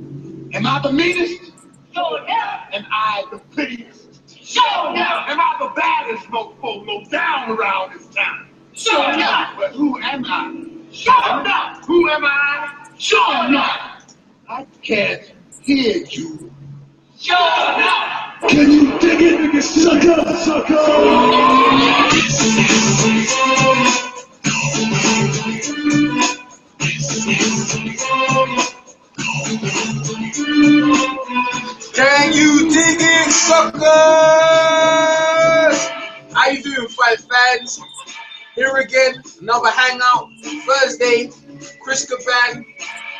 Am I the meanest? Sure enough. Am I the prettiest? Sure enough. Am I the baddest mofo no down around this town? Sure enough. But who am I? Sure enough. Who am I? Sure enough. I can't hear you. Sure enough. Can you dig it, sucker, sucker, Can you dig it, suckers? How you doing, fight fans? Here again, another hangout. Thursday, Chris Caban,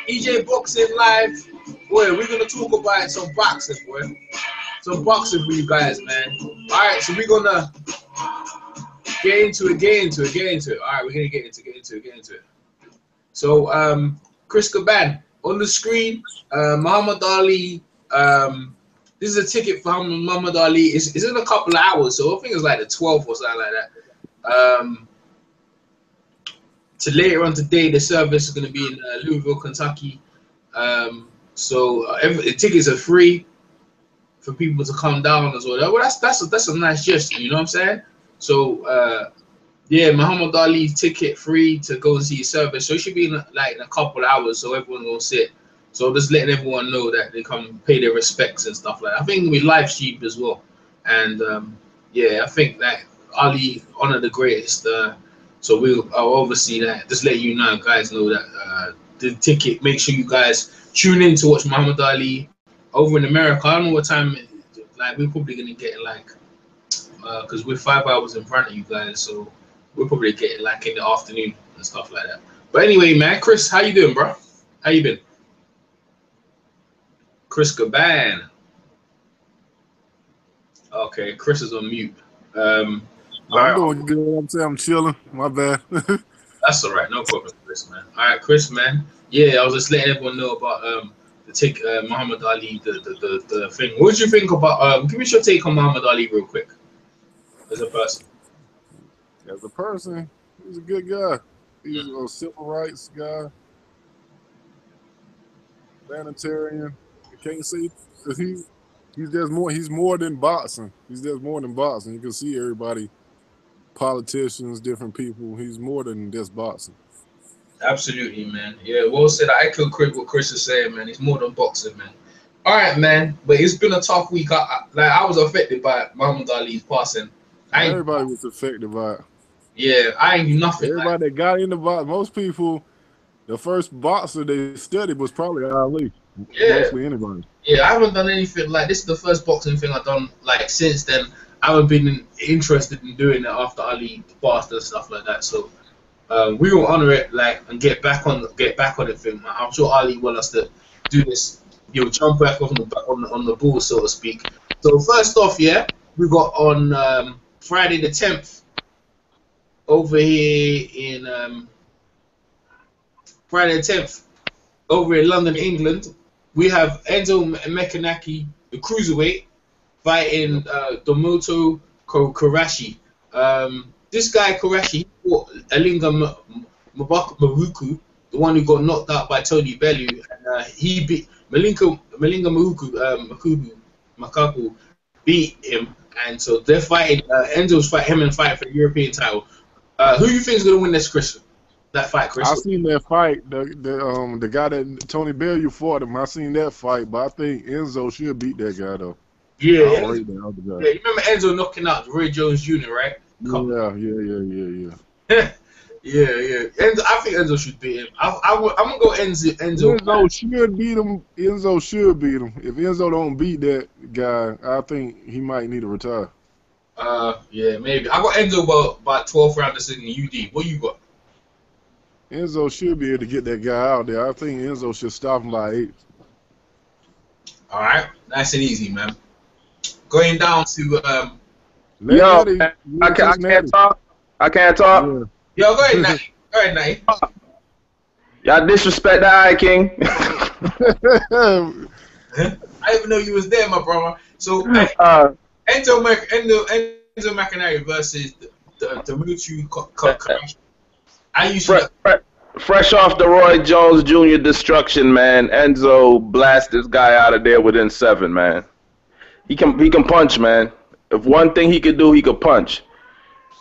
EJ Boxing Live. Boy, we're gonna talk about some boxing, boy. Some boxing for you guys, man. Alright, so we're gonna get into it, get into it, get into it. Alright, we're gonna get into it, get into it, get into it. So, um, Chris Caban, on the screen, uh, Muhammad Ali. Um, this is a ticket for Muhammad Ali. It's, it's in a couple of hours, so I think it's like the 12th or something like that. Um, to later on today, the service is going to be in uh, Louisville, Kentucky. Um, so uh, every, the tickets are free for people to come down as well. Well, that's that's a, that's a nice gesture, you know what I'm saying? So uh, yeah, Muhammad Ali ticket free to go and see his service. So it should be in like in a couple hours, so everyone will sit. So just letting everyone know that they come pay their respects and stuff like that. I think we live stream as well, and um, yeah, I think that Ali honor the greatest. Uh, so we'll I'll obviously that just let you know, guys, know that uh, the ticket. Make sure you guys tune in to watch Muhammad Ali over in America. I don't know what time. Like we're probably gonna get like because uh, we're five hours in front of you guys, so we're probably getting like in the afternoon and stuff like that. But anyway, man, Chris, how you doing, bro? How you been? Chris Caban. Okay, Chris is on mute. Um, I'm doing good. I'm saying I'm chilling. My bad. That's all right. No problem, Chris, man. All right, Chris, man. Yeah, I was just letting everyone know about um the take uh, Muhammad Ali, the, the the the thing. What did you think about? Um, give me your take on Muhammad Ali real quick, as a person. As a person, he's a good guy. He's a civil rights guy, humanitarian. You can't say because he he's just more. He's more than boxing. He's just more than boxing. You can see everybody, politicians, different people. He's more than just boxing. Absolutely, man. Yeah, well said. I echo Chris, what Chris is saying, man. He's more than boxing, man. All right, man. But it's been a tough week. I, I like I was affected by Muhammad Ali's passing. I Everybody was affected by it. Yeah, I ain't nothing. like- Everybody that got in the box, most people, the first boxer they studied was probably Ali. Yeah. Mostly anybody. Yeah, I haven't done anything like this. Is the first boxing thing I've done like since then. I haven't been interested in doing it after Ali passed and stuff like that. So um, we will honor it like and get back on get back on it. Thing. I'm sure Ali want us to do this. You know, jump back on the on the, on the ball, so to speak. So first off, yeah, we got on um, Friday the 10th over here in um, Friday the 10th over in London, England. We have Enzo Mekanaki, the cruiserweight, fighting uh, Domoto Ko- Karashi. Um, this guy Karashi he fought Alinga Maruku, the one who got knocked out by Tony Bellew. And, uh, he beat Malinka Malinga Maruku, um, Makubu, Makaku beat him, and so they're fighting. Uh, Enzo's fight him and fight for the European title. Uh, who you think is gonna win this, Chris? That fight, Chris? I seen that fight. The the um the guy that Tony Bellew fought him. I seen that fight, but I think Enzo should beat that guy though. Yeah, yeah. rate that other guy. Yeah, you remember Enzo knocking out Roy Jones Jr., right? Yeah, yeah, yeah, yeah, yeah. Yeah, yeah. Enzo, I think Enzo should beat him. I, I, would- I'm gonna go Enzo. Enzo. Enzo should beat him. Enzo should beat him. If Enzo don't beat that guy, I think he might need to retire. Uh, yeah, maybe. I got Enzo about about 12 round decision UD. What you got? Enzo should be able to get that guy out there. I think Enzo should stop him by eight. All right, nice and easy, man. Going down to um, Let Yo, Natty- I can't, I can't talk. I can't talk. Yeah. yo, go ahead, Nate. Go ahead, Nate. Y'all disrespect the Eye King. I didn't even know you was there, my brother. So uh, Enzo Mac- Enzo Enzo McIntyre versus the the, the Mutu Ko- Ko- Karashi. I used Fre- to. Fre- fresh off the Roy Jones Jr. destruction, man. Enzo blast this guy out of there within seven, man. He can he can punch, man. If one thing he could do, he could punch.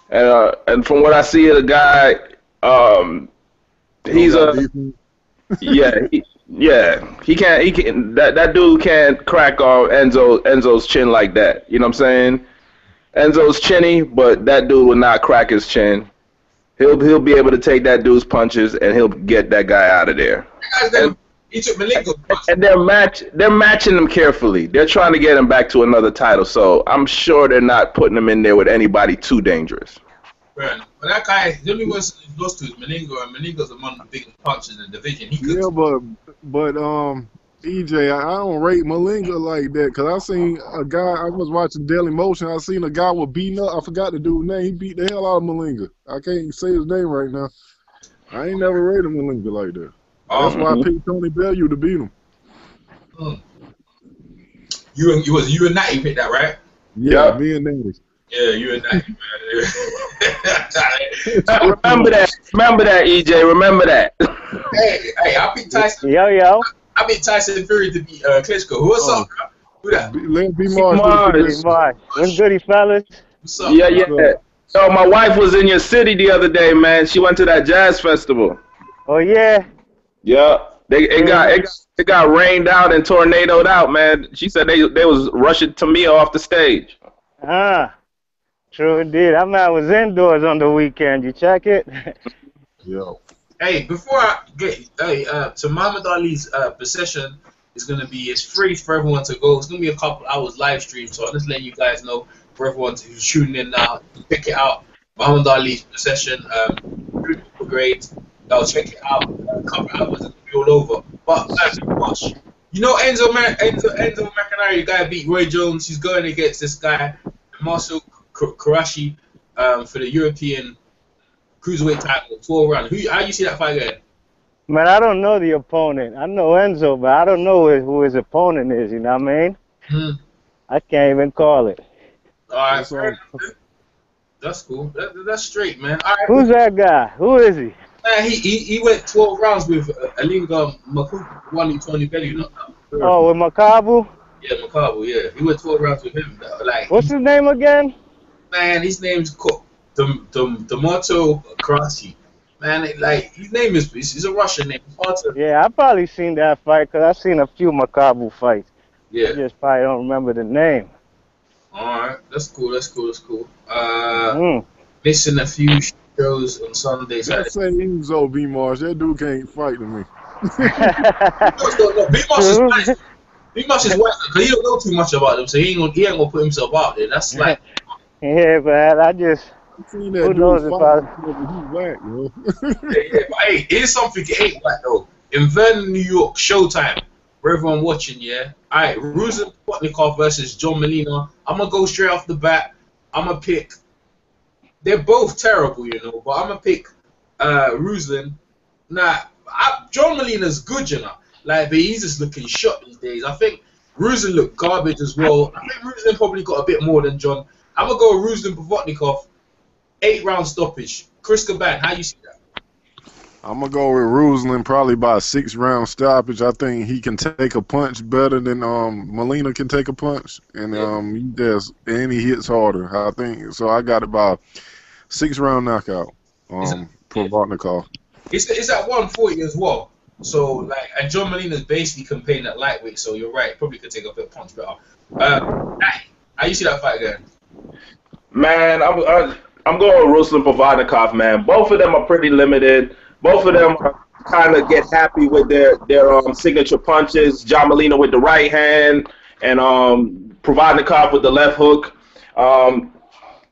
And uh, and from what I see of the guy, um, he's a yeah, he, yeah. He can't. He can. That that dude can't crack on Enzo Enzo's chin like that. You know what I'm saying? Enzo's chinny, but that dude will not crack his chin. He'll he'll be able to take that dude's punches and he'll get that guy out of there. Guys, then he took Malenko. And they're match they're matching them carefully. They're trying to get him back to another title. So I'm sure they're not putting him in there with anybody too dangerous. But that guy, the only person he lost to is Malenko, and Malenko's among the biggest punchers in the division. He Yeah, but but um, EJ, I, I don't rate Malinga like that because I seen a guy. I was watching Daily Motion. I seen a guy with beating up. I forgot the dude's name. He beat the hell out of Malinga. I can't say his name right now. I ain't never rated Malinga like that. That's um, why I picked Tony Bellew to beat him. you and you was you and Natty picked that, right? Yeah, Yeah. me and Nash. Yeah, you and Natty. man. Remember that. Remember that, EJ. Remember that. hey, hey, I picked Tyson. Yo, yo. I picked Tyson Fury to beat uh, Klitschko. Who what's Oh. up, bro? Who that? Be- Let be Mars. Mars. Hey, Mark. What's goody, fellas? What's up? yeah, yeah. So my wife was in your city the other day, man. She went to that jazz festival. Oh, yeah. Yeah. They it got it, got- it got rained out and tornadoed out, man. She said they they was rushing Tamia off the stage. Ah. True indeed. That man was indoors on the weekend. You check it? Yeah. Hey, before I get hey, uh, so Muhammad Ali's uh, procession is gonna be it's free for everyone to go. It's gonna be a couple hours live stream, so I'm just letting you guys know for everyone who's shooting in now, check it out. Muhammad Ali's procession, um, really great. Y'all check it out. A couple hours it'll be all over. But as much, you know Enzo Mar- Enzo Enzo Macanari, guy beat Roy Jones. He's going against this guy Marcel K- Karashi um, for the European cruiserweight title, 12 round. Who? How you see that fight going? Man, I don't know the opponent. I know Enzo, but I don't know who- who his opponent is. You know what I mean? Hmm. I can't even call it. All right, That's fair all. That's cool. That, that's straight, man. All right, Who's that guy? Who is he? man, he, he he went 12 rounds with uh, Alinga Makubu, one in Tony Belly. You know? Oh, with Makabu? Yeah, Makabu. Yeah, he went 12 rounds with him. Like, What's his name again? Man, his name's Ko- Dom Dom Domoto Krasi. Man, it, like his name is he's he's a Russian name. It's hard to, Yeah, I probably seen that fight because I've seen a few Makabu fights. I yeah. just probably don't remember the name. All right, that's cool. That's cool. That's cool. Uh, Mm. missing a few shows on Sunday. Let's Saturday. say Enzo B. Mars. That dude can't fight to me. No, no, Big Moss is nice. Big Moss is white because he don't know too much about them, so he ain't gonna, he ain't gonna put himself out there. That's like, yeah, but I just I seen that Who knows if fight. He's whack, yo. yeah, yeah, but hey, here's something it ain't white though. In Verona, New York, Showtime. For everyone watching, yeah. All right, Ruslan Provodnikov versus John Molina. I'm gonna go straight off the bat. I'm gonna pick. They're both terrible, you know, but I'm gonna pick uh, Ruslan. Nah, I, John Molina's good, you know. Like, but he's just looking shot these days. I think Ruslan looked garbage as well. I think Ruslan probably got a bit more than John. I'm gonna go with Ruslan Provodnikov. Eight round stoppage. Chris Caban, how you see that? I'm gonna go with Ruslan probably by a six round stoppage. I think he can take a punch better than um Molina can take a punch, and Yeah. um he does and he hits harder. I think so. I got it by six round knockout. Um, Provodnikov. It's it's at 140 as well. So like, and John Molina's basically campaigning at lightweight. So you're right, probably could take a bit punch better. Uh, how you see that fight going? Man, I'm I, I'm going with Ruslan Provodnikov, man. Both of them are pretty limited. Both of them kind of get happy with their their um, signature punches. John Molina with the right hand, and um, Provodnikov with the left hook. Um,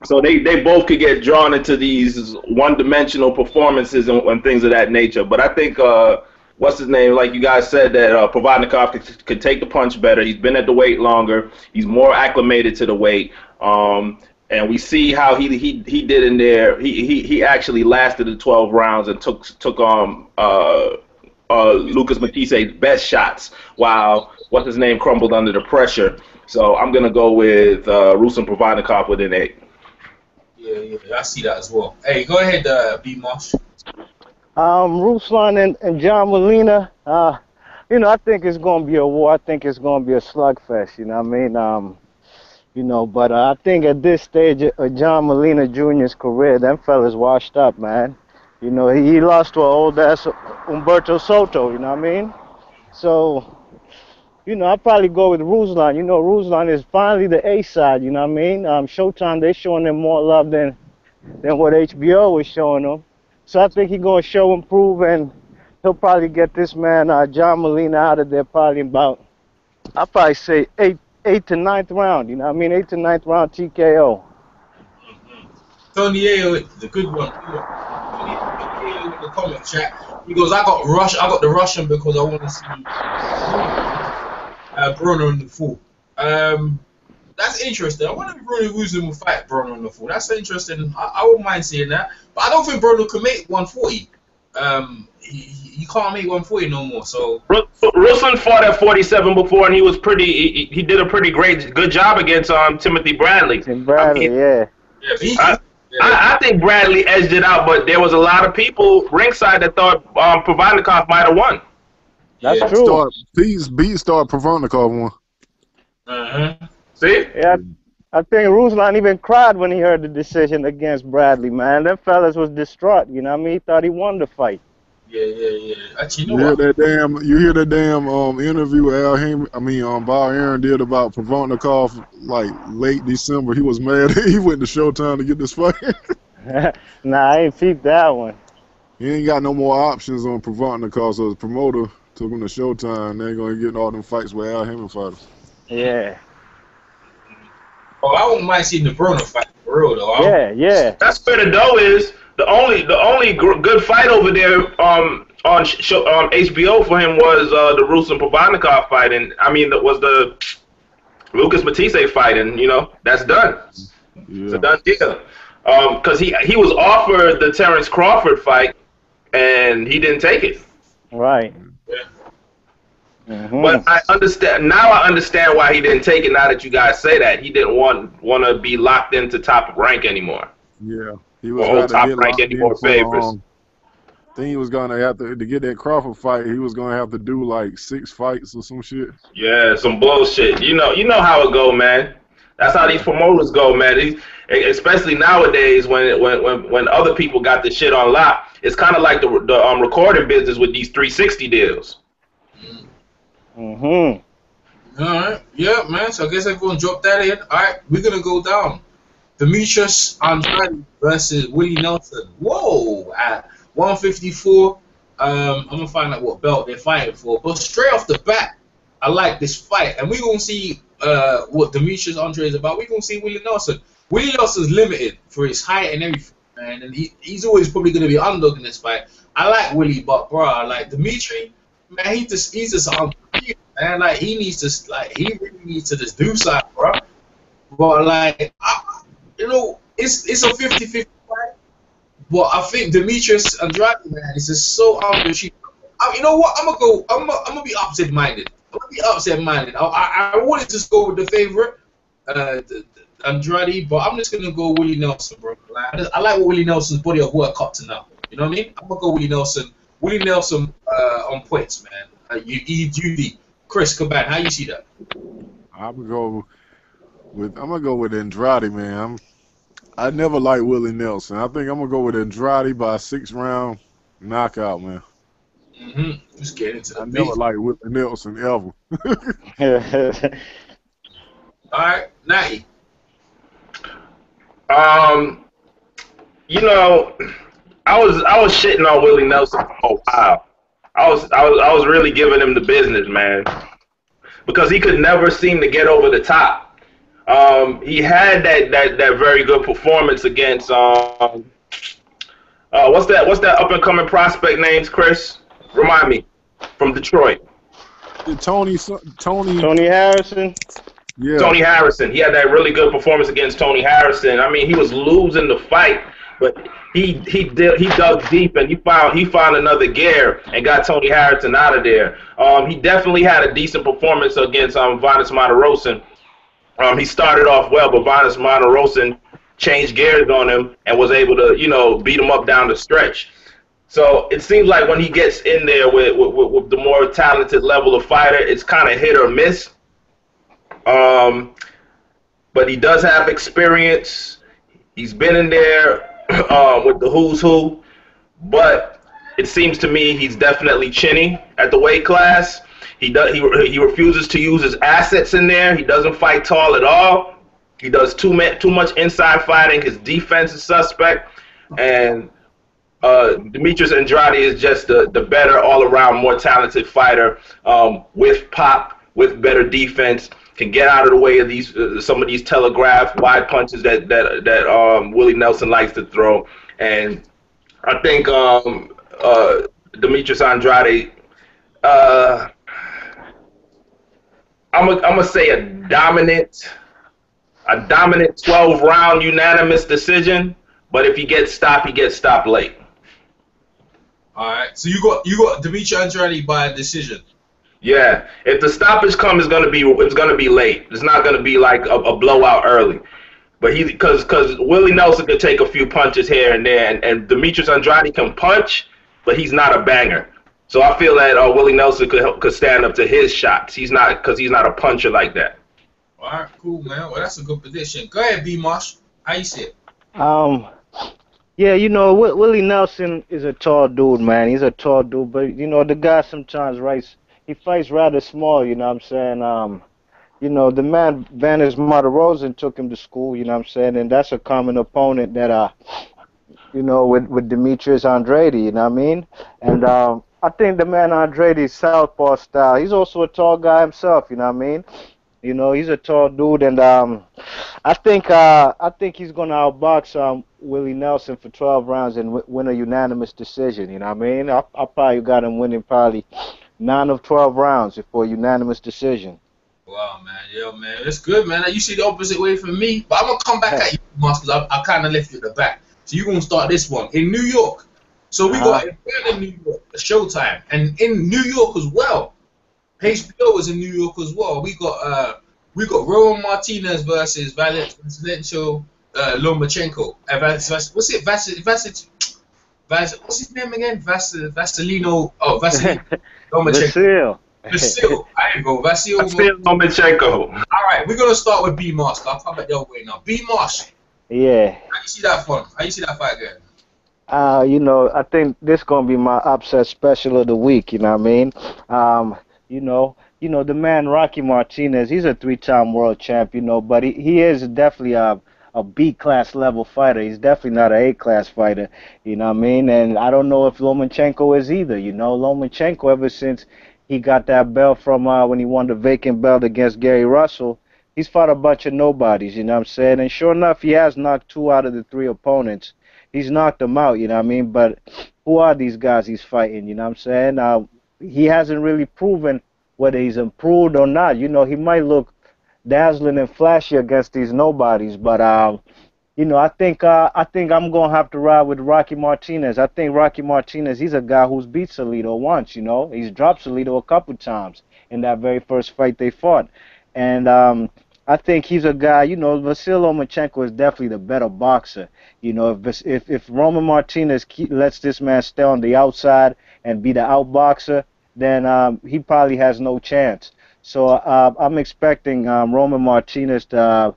so they, they both could get drawn into these one-dimensional performances and, and things of that nature. But I think uh, what's his name? Like you guys said, that uh, Provodnikov could, could take the punch better. He's been at the weight longer. He's more acclimated to the weight. Um, and we see how he he he did in there. He he, he actually lasted the 12 rounds and took took um uh uh Lucas Matthysse's best shots while what's his name crumbled under the pressure. So I'm gonna go with uh, Ruslan Provodnikov with an eight. Yeah, yeah, I see that as well. Hey, go ahead, uh, B Marsh. Um, Ruslan and, and John Molina, uh, you know, I think it's going to be a war. I think it's going to be a slugfest, you know what I mean? Um, you know, but uh, I think at this stage of John Molina Jr.'s career, them fellas washed up, man. You know, he, he lost to an old ass Humberto Soto, you know what I mean? So, you know, I'll probably go with Ruslan. You know, Ruslan is finally the A side, you know what I mean? Um, Showtime, they showing them more love than than what HBO was showing them. So I think he's going to show and prove, and he'll probably get this man, uh, John Molina, out of there probably about, I'll probably say eight, eight to ninth round. You know I mean? Eight to ninth round TKO. Tony Ayo, the good one. Tony Ayo in the comment chat. He goes, I got Rush. I got the Russian because I want to see uh, Bruno in the full. Um, that's interesting. I wonder if Bruno Usman will fight Bruno in the full. That's interesting. I, I wouldn't mind seeing that. But I don't think Bruno can make 140. Um, he, he can't make 140 no more. So Ru- Ruslan fought at 47 before, and he was pretty. He, he did a pretty great, good job against um Timothy Bradley. Tim Bradley, I mean, yeah. yeah, but he, I- I, I think Bradley edged it out, but there was a lot of people ringside that thought um, Provodnikov might have won. That's Yeah. true. Start beat beat start Provodnikov one. uh-huh. See? Yeah, I think Ruslan even cried when he heard the decision against Bradley, man. That fellas was distraught, you know what I mean? He thought he won the fight. Yeah, yeah, yeah. Actually, you You hear what? that damn you hear that damn um interview Al Haymon I mean um Bob Arum did about Provodnikov like late December. He was mad. he went to Showtime to get this fight. nah, I ain't peeped that one. he ain't got no more options on Provodnikov, so the promoter took him to Showtime. They ain't gonna get all them fights with Al Haymon fighters. Yeah, Oh, I wouldn't mind seeing the Bruno fight for real though. Yeah, yeah. That's where the dough is. The only the only gr- good fight over there um on sh- um, HBO for him was uh, the Ruslan Provodnikov fight, and I mean that was the Lucas Matthysse fight, and you know that's done. It's a done deal. Um, cause he he was offered the Terrence Crawford fight, and he didn't take it. Right. Yeah. Mhm. But I understand now. I understand why he didn't take it. Now that you guys say that, he didn't want want to be locked into top rank anymore. Yeah. He was Or about to top get rank any more favors. um, think he was gonna have to to get that Crawford fight. He was gonna have to do like six fights or some shit. Yeah, some bullshit. You know, you know how it go, man. That's how these promoters go, man. These, especially nowadays when when when when other people got the shit on lock. It's kind of like the the um, recording business with these 360 deals. Mhm. All right. Yeah, man. So I guess everyone drop that in. All right, we're gonna go down. Demetrius Andrade versus Willie Nelson. Whoa, at 154. Um, I'm gonna find out what belt they're fighting for. But straight off the bat, I like this fight, and we're gonna see uh, what Demetrius Andrade is about. We're gonna see Willie Nelson. Willie Nelson's limited for his height and everything, man, and he, he's always probably gonna be underdog in this fight. I like Willie, but bro, like Dimitri, man, he just he's just unbelievable, man. Like he needs to like he really needs to just do something, bro. But like I, you know, it's it's a 50-50 fight. But I think Demetrius Andrade, man, is just so underachieved. I, you know what? I'm gonna go. I'm gonna, I'm gonna be upset minded. I'm gonna be upset minded. I, I, I wanted to go with the favorite, uh, the, the Andrade, but I'm just gonna go Willie Nelson, bro. Like, I, just- I like what Willie Nelson's body of work up to now. You know what I mean? I'm gonna go Willie Nelson. Willie Nelson uh, on points, man. Uh, you EUD. Chris Caban, how you see that? I'm gonna go with I'm gonna go with Andrade, man. I'm, I never liked Willie Nelson. I think I'm gonna go with Andrade by a six round knockout, man. Mm-hmm. Just get into the I beat. never liked Willie Nelson ever. All right, Natty. Um, you know, I was I was shitting on Willie Nelson for a while. I was I was I was really giving him the business, man, because he could never seem to get over the top. Um, he had that that that very good performance against um, uh, what's that what's that up and coming prospect names, Chris? Remind me from Detroit. Tony, Tony, Tony Harrison. yeah, Tony Harrison. He had that really good performance against Tony Harrison. I mean, he was losing the fight, but he he did he dug deep and he found he found another gear and got Tony Harrison out of there. Um, he definitely had a decent performance against um Vanes Martirosyan. Um, he started off well, but Vanes Martirosyan changed gears on him and was able to you know beat him up down the stretch. So it seems like when he gets in there with with, with the more talented level of fighter, it's kind of hit or miss. Um, but he does have experience. He's been in there um, with the who's who, but it seems to me he's definitely chinny at the weight class. He does he, he refuses to use his assets in there. He doesn't fight tall at all. He does too much too much inside fighting. His defense is suspect, and uh, Demetrius Andrade is just the, the better all around, more talented fighter um, with pop, with better defense. Can get out of the way of these uh, some of these telegraph wide punches that that that um, Willie Nelson likes to throw, and I think um, uh, Demetrius Andrade. Uh, I'm gonna say a dominant, a dominant 12 round unanimous decision. But if he gets stopped, he gets stopped late. All right. So you got you got Dimitri Andrade by a decision. Yeah. If the stoppage comes, it's gonna be it's gonna be late. It's not gonna be like a, a blowout early. But he because because Willie Nelson could take a few punches here and there, and, and Demetrius Andrade can punch, but he's not a banger. So I feel that uh, Willie Nelson could help, could stand up to his shots. He's not because he's not a puncher like that. All right, cool, man. Well, that's a good position. Go ahead, B. Marsh. How you see it? Um, yeah, you know, w- Willie Nelson is a tall dude, man. He's a tall dude, but you know, the guy sometimes writes. He fights rather small. You know what I'm saying? Um, you know, the man Vanes Martirosyan took him to school. You know what I'm saying? And that's a common opponent that uh, you know, with with Demetrius Andrade. You know what I mean? And um, I think the man Andrade's southpaw style. He's also a tall guy himself. You know what I mean? You know, he's a tall dude, and um, I think uh, I think he's gonna outbox um, Willie Nelson for 12 rounds and w- win a unanimous decision. You know what I mean? I, I probably got him winning probably nine of 12 rounds for a unanimous decision. Wow, man, yo, man, that's good, man. You see the opposite way from me, but I'm gonna come back at you, because I, kind of left you at the back. So you're gonna start this one in New York. So we got in New York, Showtime, and in New York as well. HBO is in New York as well. We got uh, we got Roman Martinez versus Valencio uh, Lomachenko. Uh, Vas, Vas, what's it? Vas, Vas, Vas, what's his name again? Vas, Vasilino. Oh, Vasilino Lomachenko. Vasil. Vasil. I ain't go. Vasil. Vasil Lomachenko. All right, we're gonna start with B Marsh. I'll come back your way now. B Marsh. Yeah. How you see that fun? How you see that fight going? Uh, you know, I think this gonna be my upset special of the week. You know what I mean? Um, you know, you know the man Rocky Martinez. He's a three-time world champ. You know, but he, he is definitely a a B class level fighter. He's definitely not an A class fighter. You know what I mean? And I don't know if Lomachenko is either. You know, Lomachenko ever since he got that belt from uh, when he won the vacant belt against Gary Russell. He's fought a bunch of nobodies, you know what I'm saying? And sure enough, he has knocked two out of the three opponents he's knocked him out, you know what I mean? But who are these guys he's fighting, you know what I'm saying? Uh, he hasn't really proven whether he's improved or not. You know, he might look dazzling and flashy against these nobodies, but um, you know, I think uh, I think I'm gonna have to ride with Rocky Martinez. I think Rocky Martinez, he's a guy who's beat Salido once, you know. He's dropped Salido a couple times in that very first fight they fought. And um I think he's a guy, you know, Vasil Lomachenko is definitely the better boxer. You know, if if, if Roman Martinez lets this man stay on the outside and be the outboxer, then um, he probably has no chance. So uh, I'm expecting um, Roman Martinez to uh,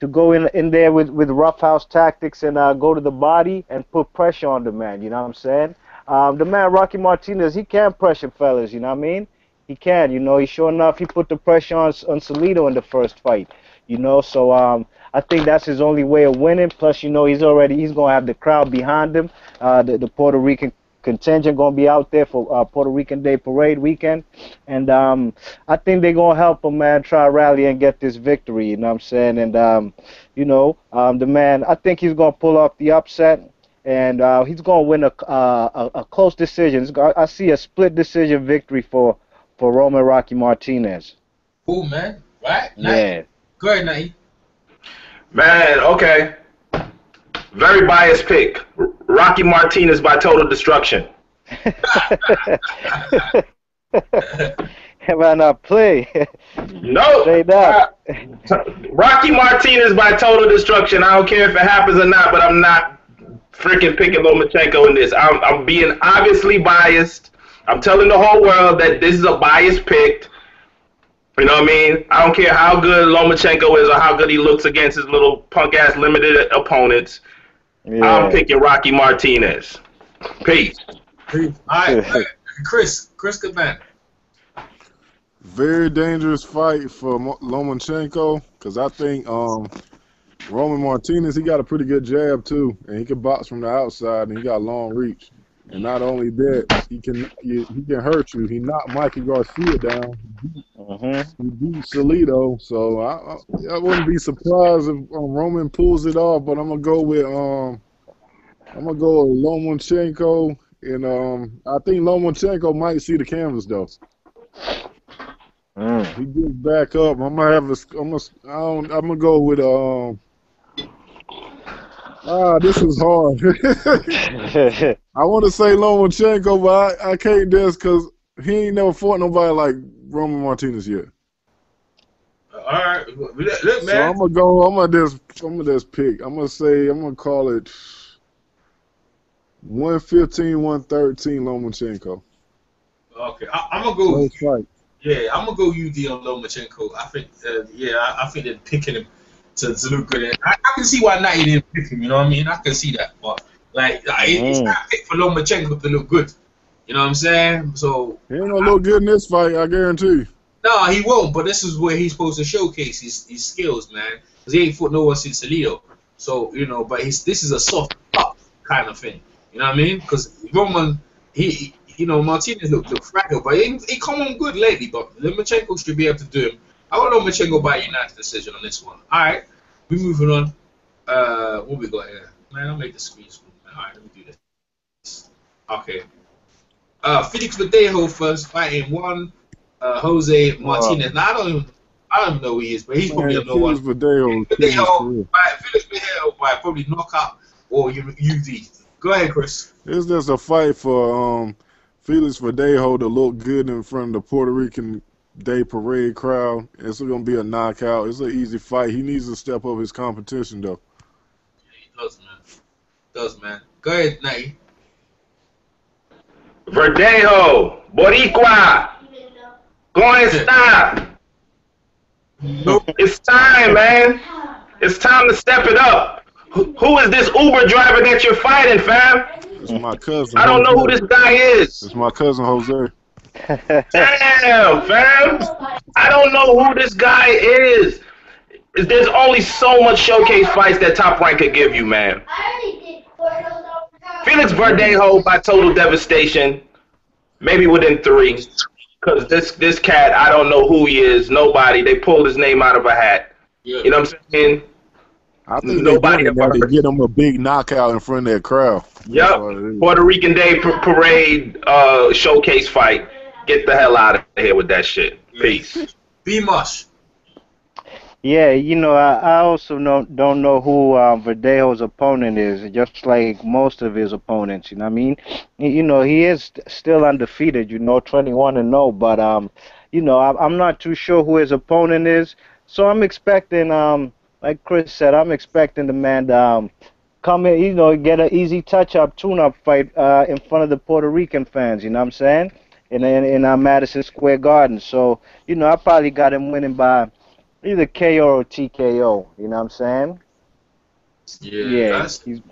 to go in in there with with roughhouse tactics and uh, go to the body and put pressure on the man. You know what I'm saying? Um, the man Rocky Martinez, he can pressure fellas. You know what I mean? He can, you know. He sure enough, he put the pressure on on Salido in the first fight, you know. So um, I think that's his only way of winning. Plus, you know, he's already he's gonna have the crowd behind him. Uh, the, the Puerto Rican contingent gonna be out there for uh, Puerto Rican Day Parade weekend, and um, I think they're gonna help him, man, try rally and get this victory. You know what I'm saying? And um, you know, um, the man, I think he's gonna pull off the upset. And uh, he's gonna win a, uh, a a close decision. I see a split decision victory for for Roman Rocky Martinez. Cool, man. Right? Yeah. Go ahead, Nate. Man, okay. Very biased pick. R- Rocky Martinez by total destruction. Have I not play? No. Straight up. Rocky Martinez by total destruction. I don't care if it happens or not, but I'm not freaking picking Lomachenko in this. I'm, I'm being obviously biased. I'm telling the whole world that this is a biased pick. You know what I mean? I don't care how good Lomachenko is or how good he looks against his little punk ass limited opponents. Yeah. I'm picking Rocky Martinez. Peace. Peace. All right, Chris, Chris Caban. Very dangerous fight for Lomachenko because I think um, Roman Martinez he got a pretty good jab too, and he can box from the outside, and he got long reach. And not only that, he can he, he can hurt you. He knocked Mikey Garcia down. Mhm. He beat Salido, so I, I I wouldn't be surprised if um, Roman pulls it off. But I'm gonna go with um I'm gonna go with Lomachenko, and um I think Lomachenko might see the canvas though. Mm. He gets back up. I'm gonna have a. I'm gonna. I don't, I'm gonna go with um. Ah, this is hard. I want to say Lomachenko, but I, I can't just because he ain't never fought nobody like Roman Martinez yet. All right, look, look, So. I'm gonna go. I'm gonna just. I'm gonna just pick. I'm gonna say. I'm gonna call it. 115, 113 Lomachenko. Okay, I, I'm gonna go. Close fight. Yeah, I'm gonna go UD on Lomachenko. I think, uh, yeah, I, I think they're picking him to, to look good. I, I can see why Natty didn't pick him. You know what I mean? I can see that, but like, like, it's Mm. not a pick for Lomachenko to look good. You know what I'm saying? So He ain't gonna look good in this fight. I guarantee you. no, he won't. But this is where he's supposed to showcase his, his skills, man. Because he ain't fought no one since Salido. So you know, but he's, this is a soft up kind of thing. You know what I mean? Because Roman, he, he- you know, Martinez looked look fragile, but he, he come on good lately. But Lomachenko should be able to do him. I want Lomachenko by United decision on this one. All right, we moving on. Uh, what we got here? Man, I'll make the screen small. All right, let me do this. Okay. Uh, Felix Verdejo first fighting one. Uh, Jose Martinez. Now I don't even, I don't even know who he is, but he's probably a no one. Felix Verdejo is killing his Verdejo career. by Felix Verdejo by probably knockout or UD. Go ahead, Chris. It's just a fight for um, Felix Verdejo to look good in front of the Puerto Rican Day Parade crowd. It's going to be a knockout. It's an easy fight. He needs to step up his competition, though. He does, man. Does, man. Go ahead, Natty. Verdejo, Boricua, go and stop. It's time, man. It's time to step it up. Who who is this Uber driver that you're fighting, fam? It's my cousin. I don't know who this guy is. It's my cousin Jose. Damn, fam. I don't know who this guy is. There's only so much showcase fights that Top Rank could give you, man. Felix Verdejo by total devastation, maybe within three. Cause this this cat, I don't know who he is. Nobody. They pulled his name out of a hat. Yeah. You know what I'm saying? I think Nobody they doing that to get him a big knockout in front of that crowd. Yep. what it is. Puerto Rican Day p- Parade uh, showcase fight. Get the hell out of here with that shit. Peace. B Mush. Yeah, you know, I, I also know, don't know who um, Verdejo's opponent is, just like most of his opponents. You know what I mean? You know, he is still undefeated, you know, 21 and 0, but, um, you know, I, I'm not too sure who his opponent is. So I'm expecting, um, like Chris said, I'm expecting the man to um, come in, you know, get an easy touch up, tune up fight uh, in front of the Puerto Rican fans, you know what I'm saying? In, in, in uh, Madison Square Garden. So, you know, I probably got him winning by either KO or TKO. You know what I'm saying? Yeah. Yeah, he's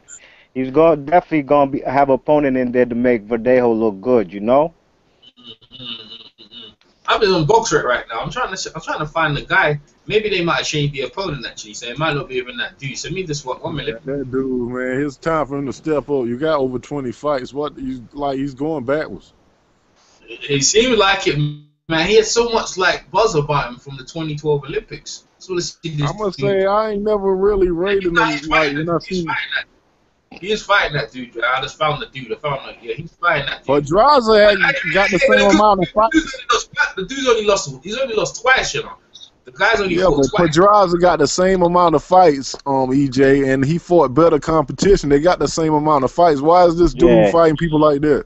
he's going definitely gonna be have opponent in there to make Verdejo look good. You know? I'm in on BoxRec right now. I'm trying to I'm trying to find the guy. Maybe they might have changed the opponent actually, so it might not be even that dude. So me this one. One minute. That dude, man, it's time for him to step up. You got over 20 fights. What you like? He's going backwards. It seemed like it, man. He had so much like buzz about him from the 2012 Olympics. So let's see this. I must say, I ain't never really rated him Nah, he's like fighting when that- I seen. He is fighting that dude. I just found the dude. I found that. Yeah, he's fighting that dude. But Draza had got the same the amount of fights. The dude's only lost, the dude's only lost. He's only lost twice, you know. The guy's only Yeah, but twice. Pedraza got the same amount of fights, um, EJ, and he fought better competition. They got the same amount of fights. Why is this dude Yeah. fighting people like that?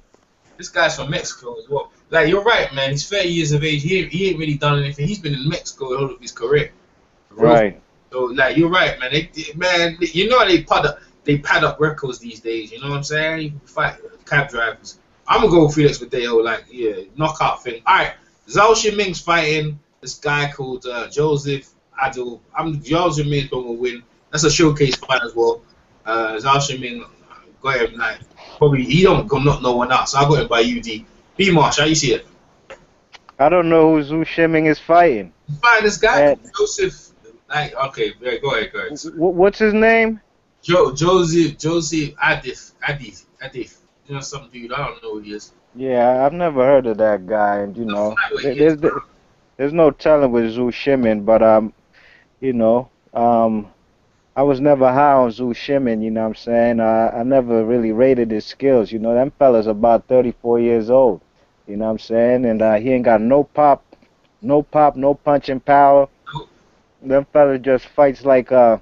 This guy's from Mexico as well. Like you're right, man. He's 30 years of age. He, he ain't really done anything. He's been in Mexico all of his career. Right. So like you're right, man. They, man, you know they put the they pad up records these days. You know what I'm saying? You can fight cab drivers. I'm gonna go with Felix Mateo, like yeah, knockout thing. All right, Zou Shiming's fighting this guy called uh, Joseph Adil. I'm Zou Shiming's gonna win. That's a showcase fight as well. Uh, Zou Shiming got him like probably he don't go not no one out, so I got him by UD. B Marsh, how you see it? I don't know who Zou Shiming is fighting. Fight this guy Uh, Joseph. Like okay, go ahead, go ahead. What's his name? Jo- Joseph Joseph Adif Adif Adif. You know some dude. I don't know who he is. Yeah, I've never heard of that guy, and you know, Fight with there- his- there's there's no telling with Zou Shiming, but um, you know, um, I was never high on Zou Shiming. You know what I'm saying? Uh, I never really rated his skills. You know, them fellas about 34 years old. You know what I'm saying? And uh, he ain't got no pop, no pop, no punching power. Them fellas just fights like uh,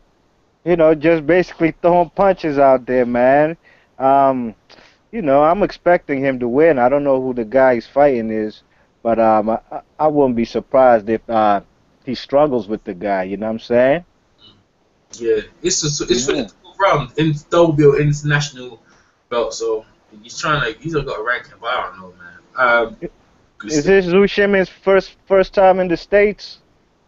you know, just basically throwing punches out there, man. Um, you know, I'm expecting him to win. I don't know who the guy he's fighting is, but um, I, I- I wouldn't be surprised if uh, he struggles with the guy. You know what I'm saying? Yeah, it's a, it's for Yeah. the round in WBO international belt. So he's trying to he's got a ranking, but I don't know, man. Um, Is this Zou Shiming's first first time in the states?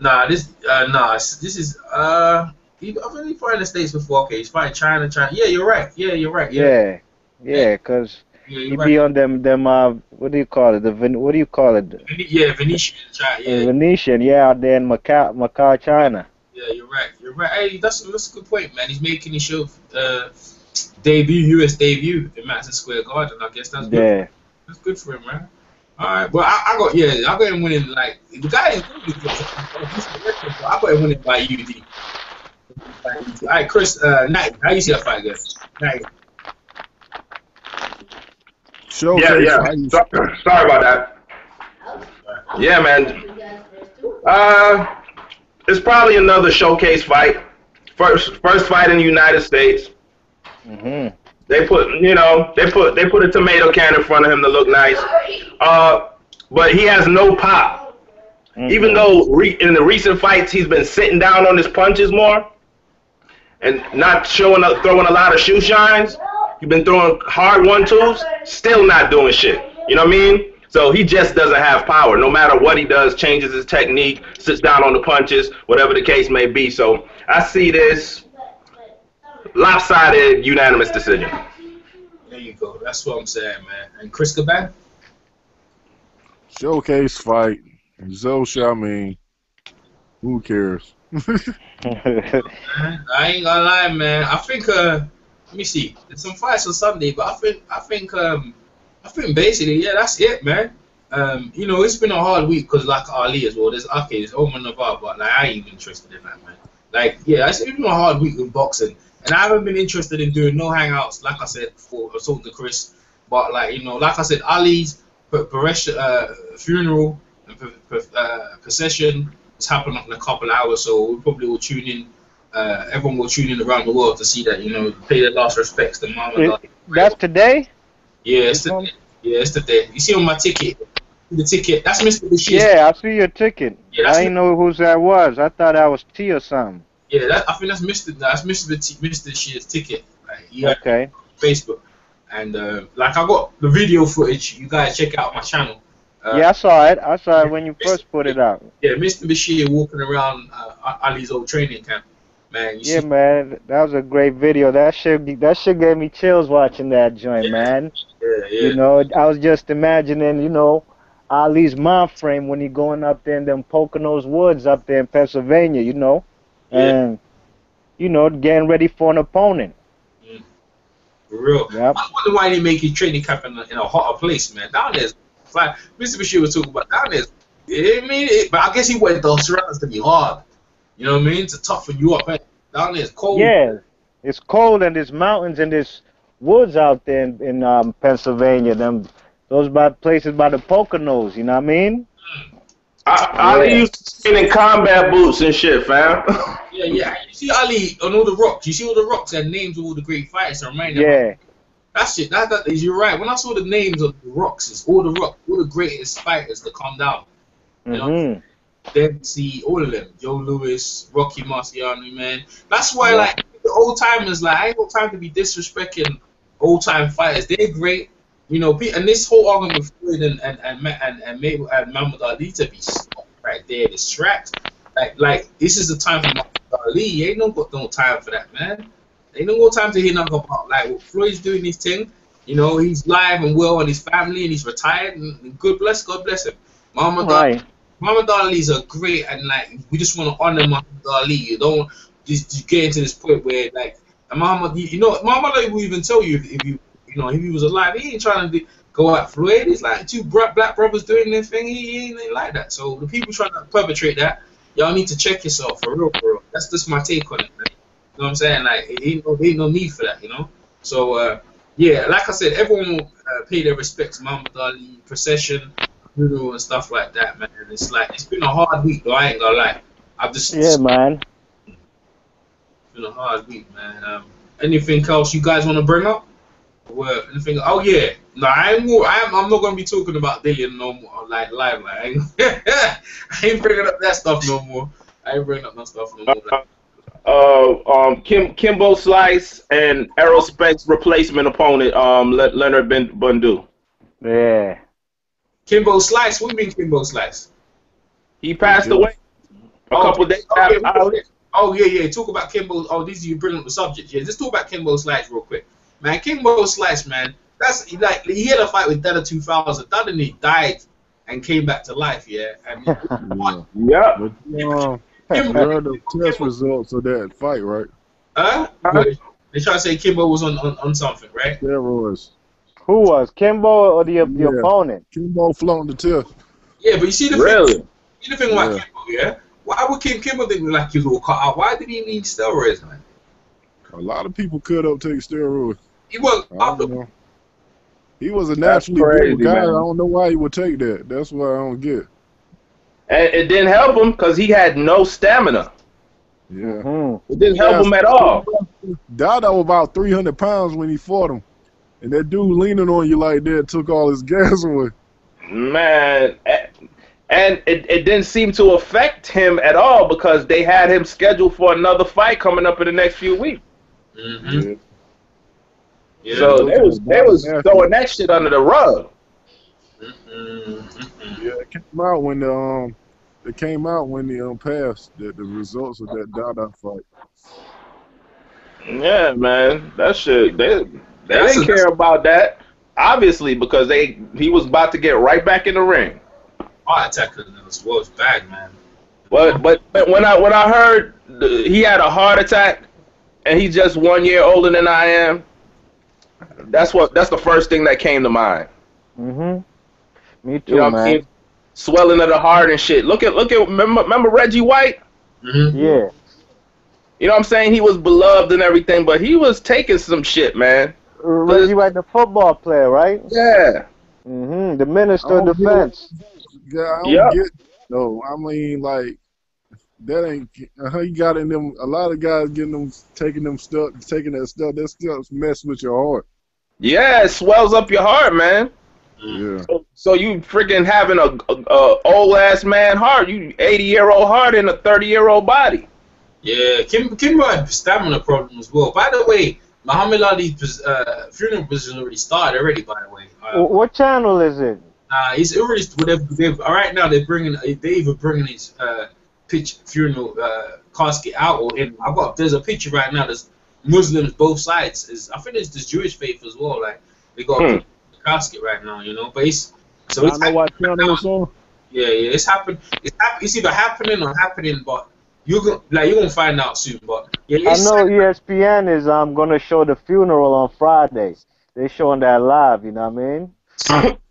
nah, this uh, nah, this is uh, he, I think he fought in the states before. Okay, he's fighting China, China. Yeah, you're right. Yeah, you're right. Yeah, Yeah, yeah, cause yeah he you're right. be on them them uh, what do you call it? The Ven- what do you call it? Vene- yeah, Venetian, China. Yeah, Venetian, yeah, out there in Macau, Macau, China. Yeah, you're right. You're right. Hey, that's that's a good point, man. He's making his show uh, debut, US debut in Madison Square Garden. I guess that's good. Yeah. That's good for him, man. All right, but I, I got yeah, I got him winning. Like the guy is really good. but I got him winning by UD. All right, Chris, uh, Nat, how you see that fight, guys? Nat, Showcase Yeah, yeah. So- sorry about that. Yeah, man. Uh, it's probably another showcase fight. First, first fight in the United States. Mhm. They put, you know, they put they put a tomato can in front of him to look nice. Uh, but he has no pop. Mhm. Even though re- in the recent fights he's been sitting down on his punches more, and not showing up, throwing a lot of shoe shines. He's been throwing hard one twos, still not doing shit. You know what I mean? So he just doesn't have power. No matter what he does, changes his technique, sits down on the punches, whatever the case may be. So I see this lopsided unanimous decision. there you go. That's what I'm saying, man. And Chris Caban, Showcase fight. Zou Shiming. Who cares? I ain't gonna lie, man. I think uh, let me see. There's some fights on Sunday, but I think I think um, I think basically yeah, that's it, man. Um, you know, it's been a hard week because like Ali as well. There's okay, there's Oman Navar, but like I ain't even interested in that, man. Like yeah, it's been a hard week with boxing, and I haven't been interested in doing no hangouts. Like I said before, I talked to Chris, but like you know, like I said, Ali's uh, funeral and uh, procession is happening in a couple of hours, so we probably will tune in. Uh, everyone will tune in around the world to see that, you know, pay their last respects to Mama. That's today? Yeah, it's the yeah, it's the day. You see on my ticket, the ticket. That's Mr. Bashir. Yeah, I see your ticket. Yeah, I didn't know whose that was. I thought that was T or something. Yeah, that, I think that's Mr. That's Mr. Bati- Mr. Bashir's ticket. Like, had Okay. Facebook, and uh, like I got the video footage. You guys check out my channel. Uh, Yeah, I saw it. I saw it when you first put it out. yeah, Mr. Bashir walking around uh, Ali's old training camp. Man, Yeah, see, man, that was a great video. That shit, that shit gave me chills watching that joint, Yeah. man. Yeah, yeah. You know, I was just imagining, you know, Ali's mind frame when he going up there in them Poconos woods up there in Pennsylvania, you know, Yeah. and you know, getting ready for an opponent. Mm. For real. Yep. I wonder why they make his training camp in a, in a hotter place, man. Down there's like Mr. Bashir was talking about down there's. I mean, it, but I guess he wanted the surroundings to be hard. You know what I mean? To toughen you up. Man. Down there's cold. Yeah, it's cold and there's mountains and there's woods out there in, in um, Pennsylvania. Them those by places by the Poconos. You know what I mean? I, Ali Yeah. used to train in combat boots and shit, fam. Yeah, yeah. You see Ali on all the rocks. You see all the rocks and names of all the great fighters. I remind them. Yeah, That shit. That, that is you're right. When I saw the names of the rocks, it's all the rock, all the greatest fighters that come down. You know, hmm Dempsey, all of them. Joe Louis, Rocky Marciano, man. That's why, Yeah. like, the old timers, like I ain't got time to be disrespecting old time fighters. They're great, you know. And this whole argument with Floyd and and and and, and, Mabel, and Muhammad Ali to be stopped right there, distract. Like like this is the time for Muhammad Ali. You ain't no got no time for that, man. Ain't no more time to hear nothing about like what Floyd's doing his thing. You know, he's live and well and his family and he's retired and good bless, God bless him. Muhammad Ali Muhammad Ali's a great and like we just want to honor Muhammad Ali. You don't just, just get into this point where like and Muhammad, you, know, Muhammad Ali will even tell you if, if you you know if he was alive, he ain't trying to go at Floyd. It's like two black brothers doing their thing. He, ain't, like that. So the people trying to perpetrate that, y'all need to check yourself for real, for real. That's just my take on it. Man. You know what I'm saying? Like it ain't no, ain't no need for that. You know. So uh, yeah, like I said, everyone will uh, pay their respects Muhammad Ali procession funeral and stuff like that, man. It's like it's been a hard week, though. I ain't gonna lie. I've just Yeah, man. It's been a hard week, man. Um, anything else you guys want to bring up? Well, anything? Oh yeah, no, I ain't. I'm, I'm not gonna be talking about Dillian no more. Like live, like I ain't, I ain't bringing up that stuff no more. I ain't bringing up that stuff no more. Like, Uh, um, Kim Kimbo Slice and Errol Spence replacement opponent, um, Le- Leonard ben- Bundu. Yeah. Kimbo Slice, what do you mean Kimbo Slice? He passed Yeah. away a Oh, couple days okay, after Ali. Oh yeah, yeah. Talk about Kimbo. Oh, these you bring up the subject. Yeah, just talk about Kimbo Slice real quick, man. Kimbo Slice, man. That's like he had a fight with Dada 2000. Dada and he died and came back to life. Yeah, and Yeah. Yep. But um, Kimbo, you heard the test results of that fight, right? huh? They try to say Kimbo was on, on, on something, right? There was. Who was Kimbo or the the Yeah. opponent? Kimbo flown the test. Yeah, but you see the thing, Really? you see the thing about Yeah. Kimbo, yeah. Why would Kim Kimbo think like he was all cut out? Why did he need steroids, man? A lot of people cut up take steroids. He was I up don't the know. He was a naturally crazy, built guy. man. I don't know why he would take that. That's what I don't get. And it didn't help him because he had no stamina. Yeah. Hmm. It didn't help Yes. him at all. Dada was about 300 pounds when he fought him. And that dude leaning on you like that took all his gas away. Man, a- and it, it didn't seem to affect him at all because they had him scheduled for another fight coming up in the next few weeks. hmm Yeah. so they was they was throwing that shit under the rug. Mhm, mhm. Yeah, it came out when the um, it came out when the um passed the, the results of that Dada fight. Yeah, man, that shit they they That's didn't care about that obviously because they he was about to get right back in the ring. Heart attack was was bad, man. But but but when I when I heard the, he had a heart attack and he's just one year older than I am, that's what that's the first thing that came to mind. Mhm. Me too, You know what I man. mean? Swelling of the heart and shit. Look at look at remember, remember Reggie White? hmm Yeah. You know what I'm saying? He was beloved and everything, but he was taking some shit, man. Reggie White, the football player, right? Yeah. Mhm. The minister of Oh, yeah. defense. Yeah, I don't Yeah. get no. I mean, like that ain't how you got in them. A lot of guys getting them taking them stuff, taking that stuff. That stuff mess with your heart. Yeah, it swells up your heart, man. Yeah, So, so you freaking having a, a, a old ass man heart, you 80 year old heart in a 30 year old body. Yeah, Kim Kimbo had stamina problem as well. By the way, Muhammad Ali's uh, funeral was already started already. By the way, uh, What channel is it? Uh, he's already. They've, they've, right now they're bringing. They even bringing his uh, pitch funeral uh, casket out. Or in, I got there's a picture right now. There's Muslims both sides. Is I think it's the Jewish faith as well. Like they got Hmm. picture the casket right now. You know, but it's so I it's know what channel it's on. Yeah, yeah, it's happened. It's hap- It's either happening or happening, but you're gonna like you're gonna find out soon. But yeah, I know ESPN is um gonna show the funeral on Friday. They're showing that live. You know what I mean?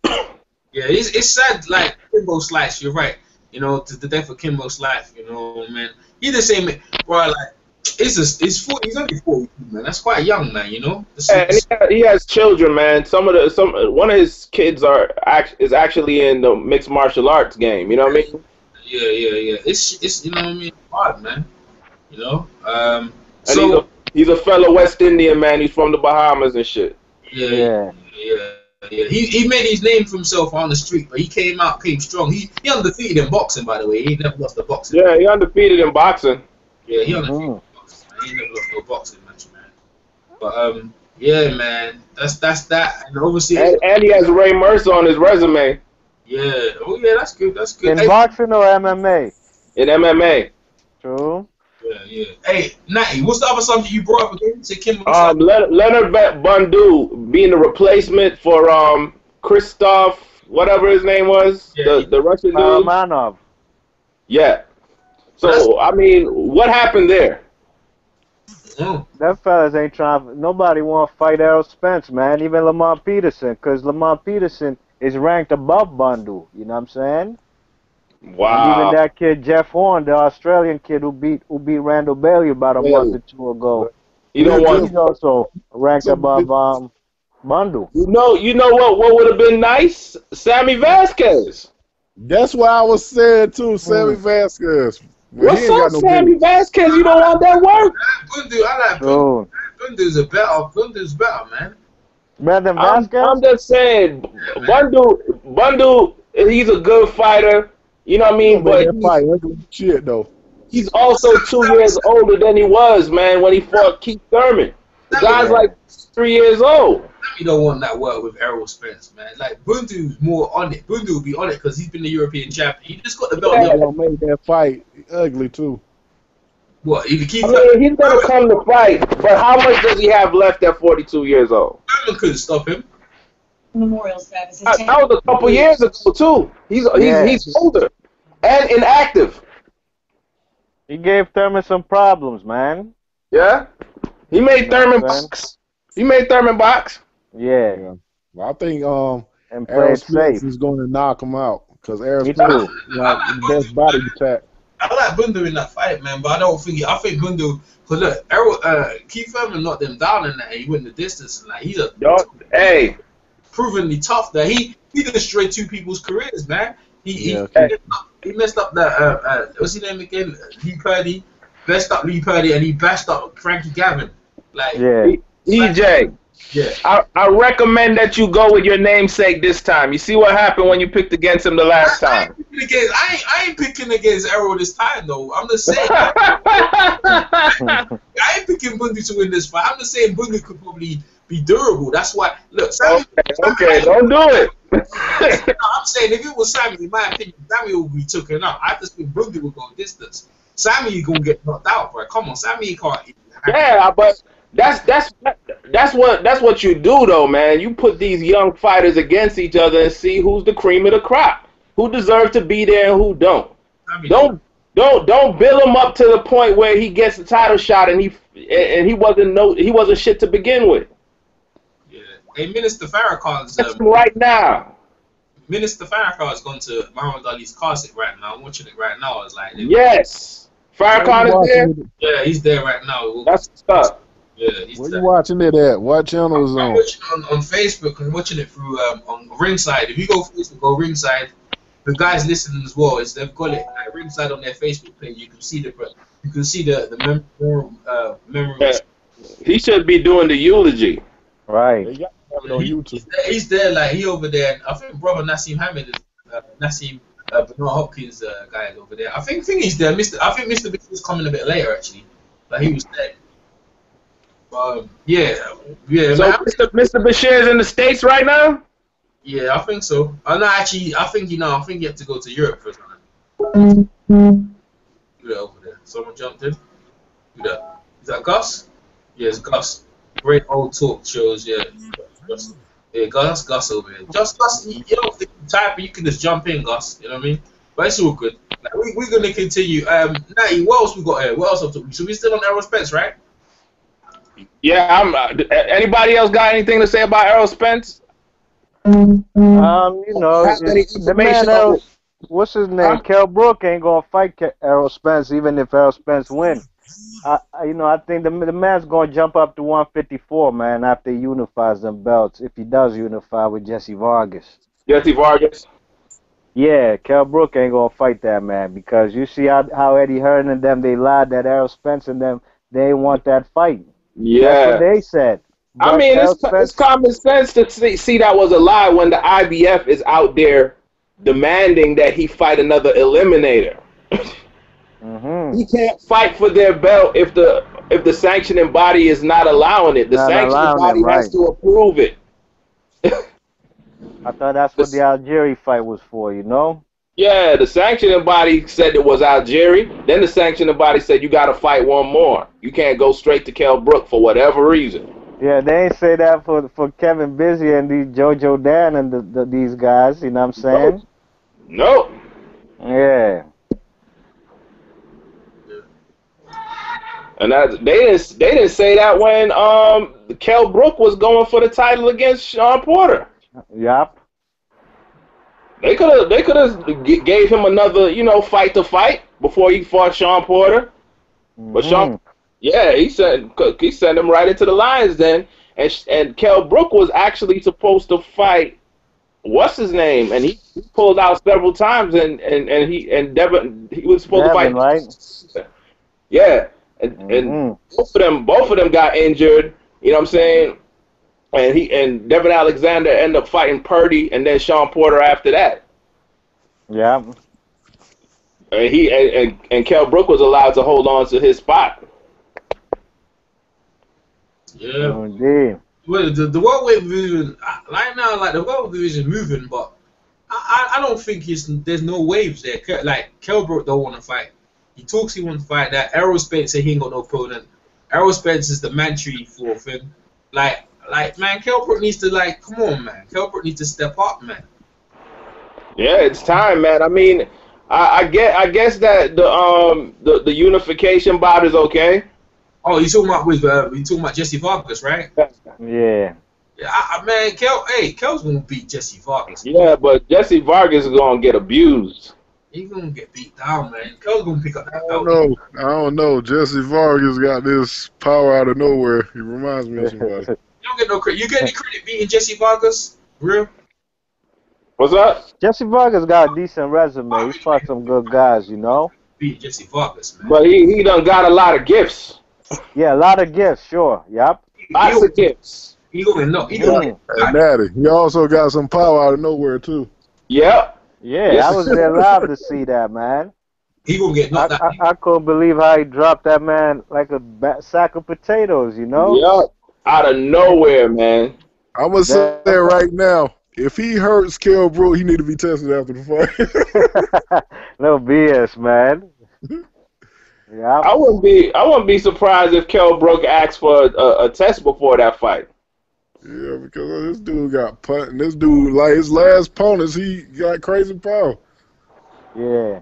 yeah, it's, it's sad. Like Kimbo Slice, you're right. You know, to the death of Kimbo Slice. You know, man, he's the same. Bro, like it's just it's 40, He's only forty, man. That's quite young, man. You know. And he, ha- he has children, man. Some of the some one of his kids are is actually in the mixed martial arts game. You know what I mean? yeah, yeah, yeah. It's it's you know what I mean. Hard, man. You know. Um. So he's a he's a fellow West Indian man. He's from the Bahamas and shit. yeah, Yeah. Yeah, yeah. He, he made his name for himself on the street, but he came out, came strong. He he undefeated in boxing, by the way. He never lost a boxing. Yeah, he undefeated in boxing. Yeah, he undefeated in boxing. he never lost no boxing match, man. But um, yeah, man, that's that's that, and obviously, And, and he has Ray Mercer on his resume yeah, oh yeah, that's good, that's good. In Hey, boxing or MMA? in MMA. True. Yeah, yeah. Hey, Natty, what's the other subject you brought up again? Say Kim. Um, Le- Leonard Ba- Bundu being the replacement for um Christoph, whatever his name was, Yeah, the he- the Russian dude. Paramanov. Yeah. So I mean, what happened there? Mm. That fellas ain't trying. Nobody want to fight Errol Spence, man. Even Lamont Peterson, because Lamont Peterson is ranked above Bundu. You know what I'm saying? And Wow. even that kid Jeff Horn, the Australian kid who beat who beat Randall Bailey about a Yeah. month or two ago, You know what? he's also ranked above um Bundu. You know, you know what? What would have been nice? Sammy Vasquez. That's what I was saying too, Sammy Vasquez. Well, What's up, no Sammy Vasquez? You don't want that work? Bundu, I like Bundu. True. Bundu's a better. Bundu's better, man. Better than I'm, Vasquez? I'm just saying, Bundu, Bundu, he's a good fighter. You know what I mean? But But that fight ugly shit though. he's also two years older than he was, man, when he fought Keith Thurman. The guy's like three years old. You don't want that work with Errol Spence, man. Like Bundu's more on it. Bundu will be on it because he's been the European champion. He just got the belt. Yeah. Yeah. Gonna that fight ugly too. What? Either keep I mean, he's gonna come to fight, but how much does he have left at 42 years old? Thurman couldn't stop him. Memorial service That, that was a couple years ago too. He's he's, Yeah. he's older and inactive. He gave Thurman some problems, man. Yeah, he made Thurman box. He made Thurman box. Yeah. Well, I think um And Errol played safe. is going to knock him out because Errol Me Spence is like the best body attack. I like Bundu in that fight, man, but I don't think I think Bundu. Cause look, Errol, uh, Keith Thurman knocked them down in that, and he went the distance, and like he's a Yo, hey, provenly tough. That he he destroyed two people's careers, man. He he, Yeah. he, messed up, he messed up that uh, uh, what's his name again? Lee Purdy, messed up Lee Purdy, and he bashed up Frankie Gavin. Like Yeah. EJ, yeah, I, I recommend that you go with your namesake this time. You see what happened when you picked against him the last I, I time. ain't picking against I ain't, I ain't picking against Arrow this time though. I'm just saying I ain't picking Bundy to win this fight. I'm just saying Bundy could probably be durable. That's why look, Sammy, okay, okay, don't do it. No, I'm saying if it was Sammy, in my opinion, Sammy would be taken out. I just think Bundy would go distance. Sammy you gonna get knocked out, bro. Come on, Sammy can't. Yeah, but that's that's that's what that's what you do though, man. You put these young fighters against each other and see who's the cream of the crop, who deserve to be there and who don't. Don't don't don't build him up to the point where he gets the title shot and he and he wasn't no he wasn't shit to begin with. Yeah. Hey, Minister Farrakhan's That's um, right now. Minister Farrakhan has gone to Muhammad Ali's casket right now. I'm watching it right now. It's like Yes, Farrakhan is there. It- yeah, he's there right now. That's what's up. yeah, he's Where there. you watching it at? What channel is on? I'm watching it on, on Facebook and watching it through um, on Ringside. If you go Facebook, go Ringside. The guys listening as well. It's they've got it like, Ringside on their Facebook page. You can see the you can see the the mem- uh, memory. Yeah. He should be doing the eulogy. Right. They got it on YouTube. He's there, he's there, like he over there. I think brother Naseem Hamed, is, uh, Nassim uh, Bernard Hopkins uh, guy is over there. I think think he's there. Mr. I think Mr. Big was coming a bit later actually, but he was there. Um, yeah, yeah, So man. Mr. Mr. Bashir is in the states right now. yeah. I think so. I know actually. I think you know. I think you have to go to Europe first. Man. Who that over there? Someone jumped in. Who that? Is that Gus? Yeah, Gus. Great old talk shows. Yeah, Gus. Yeah, Gus, Gus over here. Just Gus, you you don't think you type, you can just jump in, Gus. You know what I mean? But it's all good. Like, we, we're gonna continue. Um, Natty, what else we got here? What else? Have to, so we're still on Errol Spence, right? Yeah, I'm. Uh, anybody else got anything to say about Errol Spence? Um, you know, Have any it- the man Errol, what's his name? Huh? Kell Brook ain't gonna fight Ke- Errol Spence even if Errol Spence win. I, I, you know, I think the the man's gonna jump up to 154, man, after he unifies them belts. If he does unify with Jesse Vargas. Jesse Vargas. Yeah, Kell Brook ain't gonna fight that man because you see how, how Eddie Hearn and them they lied that Errol Spence and them they want that fight. Yeah. That's what they said. I mean, it's, it's common sense to see, see that was a lie when the IBF is out there demanding that he fight another eliminator. Mhm. He can't fight for their belt if the if the sanctioning body is not allowing it. The Not sanctioning body it, has to approve it. I thought that's what the Algieri fight was for, you know? Yeah, the sanctioning body said it was Algieri. Then the sanctioning body said you got to fight one more. You can't go straight to Kell Brook for whatever reason. Yeah, they ain't say that for for Kevin Bizier and these Jojo Dan and the, the, these guys, you know what I'm saying? Nope. Yeah. And that, they didn't they didn't say that when um Kell Brook was going for the title against Shawn Porter. Yup. They could have they could have gave him another you know fight to fight before he fought Shawn Porter. But Shawn, Mhm. yeah, he sent he sent him right into the lions then, and and Kell Brook was actually supposed to fight what's his name, and he he pulled out several times, and and and he and Devon he was supposed Devon, to fight. right? Yeah, and and Mhm. both of them both of them got injured. You know what I'm saying? And he and Devon Alexander ended up fighting Purdy, and then Shawn Porter after that. Yeah. And he and, and, and Kell Brook was allowed to hold on to his spot. Yeah. Oh, Indeed. Well, the, the welterweight division uh, right now, like the welterweight division moving, but I, I, I don't think it's there's no waves there. Like Kell Brook don't want to fight. He talks he wants to fight. That Errol Spence say he ain't got no opponent. Errol Spence is the man tree for thing. Like like man, Kell Brook needs to like come on man. Kell Brook needs to step up man. Yeah, it's time, man. I mean, I, I get I guess that the um the, the unification bout is okay. Oh, you talking about with uh, you talking about Jesse Vargas, right? Yeah. Yeah, I, I, man, Kel, hey, Kel's gonna beat Jesse Vargas. Yeah, but Jesse Vargas is gonna get abused. He gonna get beat down, man. Kel's gonna pick up that I don't know. I don't know. Jesse Vargas got this power out of nowhere. He reminds me of somebody. You don't get no credit. You get any credit beating Jesse Vargas? Real? What's up? Jesse Vargas got a decent resume. He's fought some good guys, you know? Beat Jesse Vargas, man. But he he done got a lot of gifts. Yeah, a lot of gifts, sure. Yep. Lots of gifts. He gonna know. He gonna. And Natty, he also got some power out of nowhere too. Yep. Yeah, I was there live to see that, man. he gonna get I, knocked out. I, I couldn't believe how he dropped that man like a ba- sack of potatoes, you know? Yep. Out of nowhere, man. I'm gonna say That- right now, if he hurts Kell Brook, he need to be tested after the fight. no BS, man. Yeah, I wouldn't be I wouldn't be surprised if Kell Brook asked for a, a test before that fight. Yeah, because this dude got punt. And this dude, like his last opponents, he got crazy power. yeah.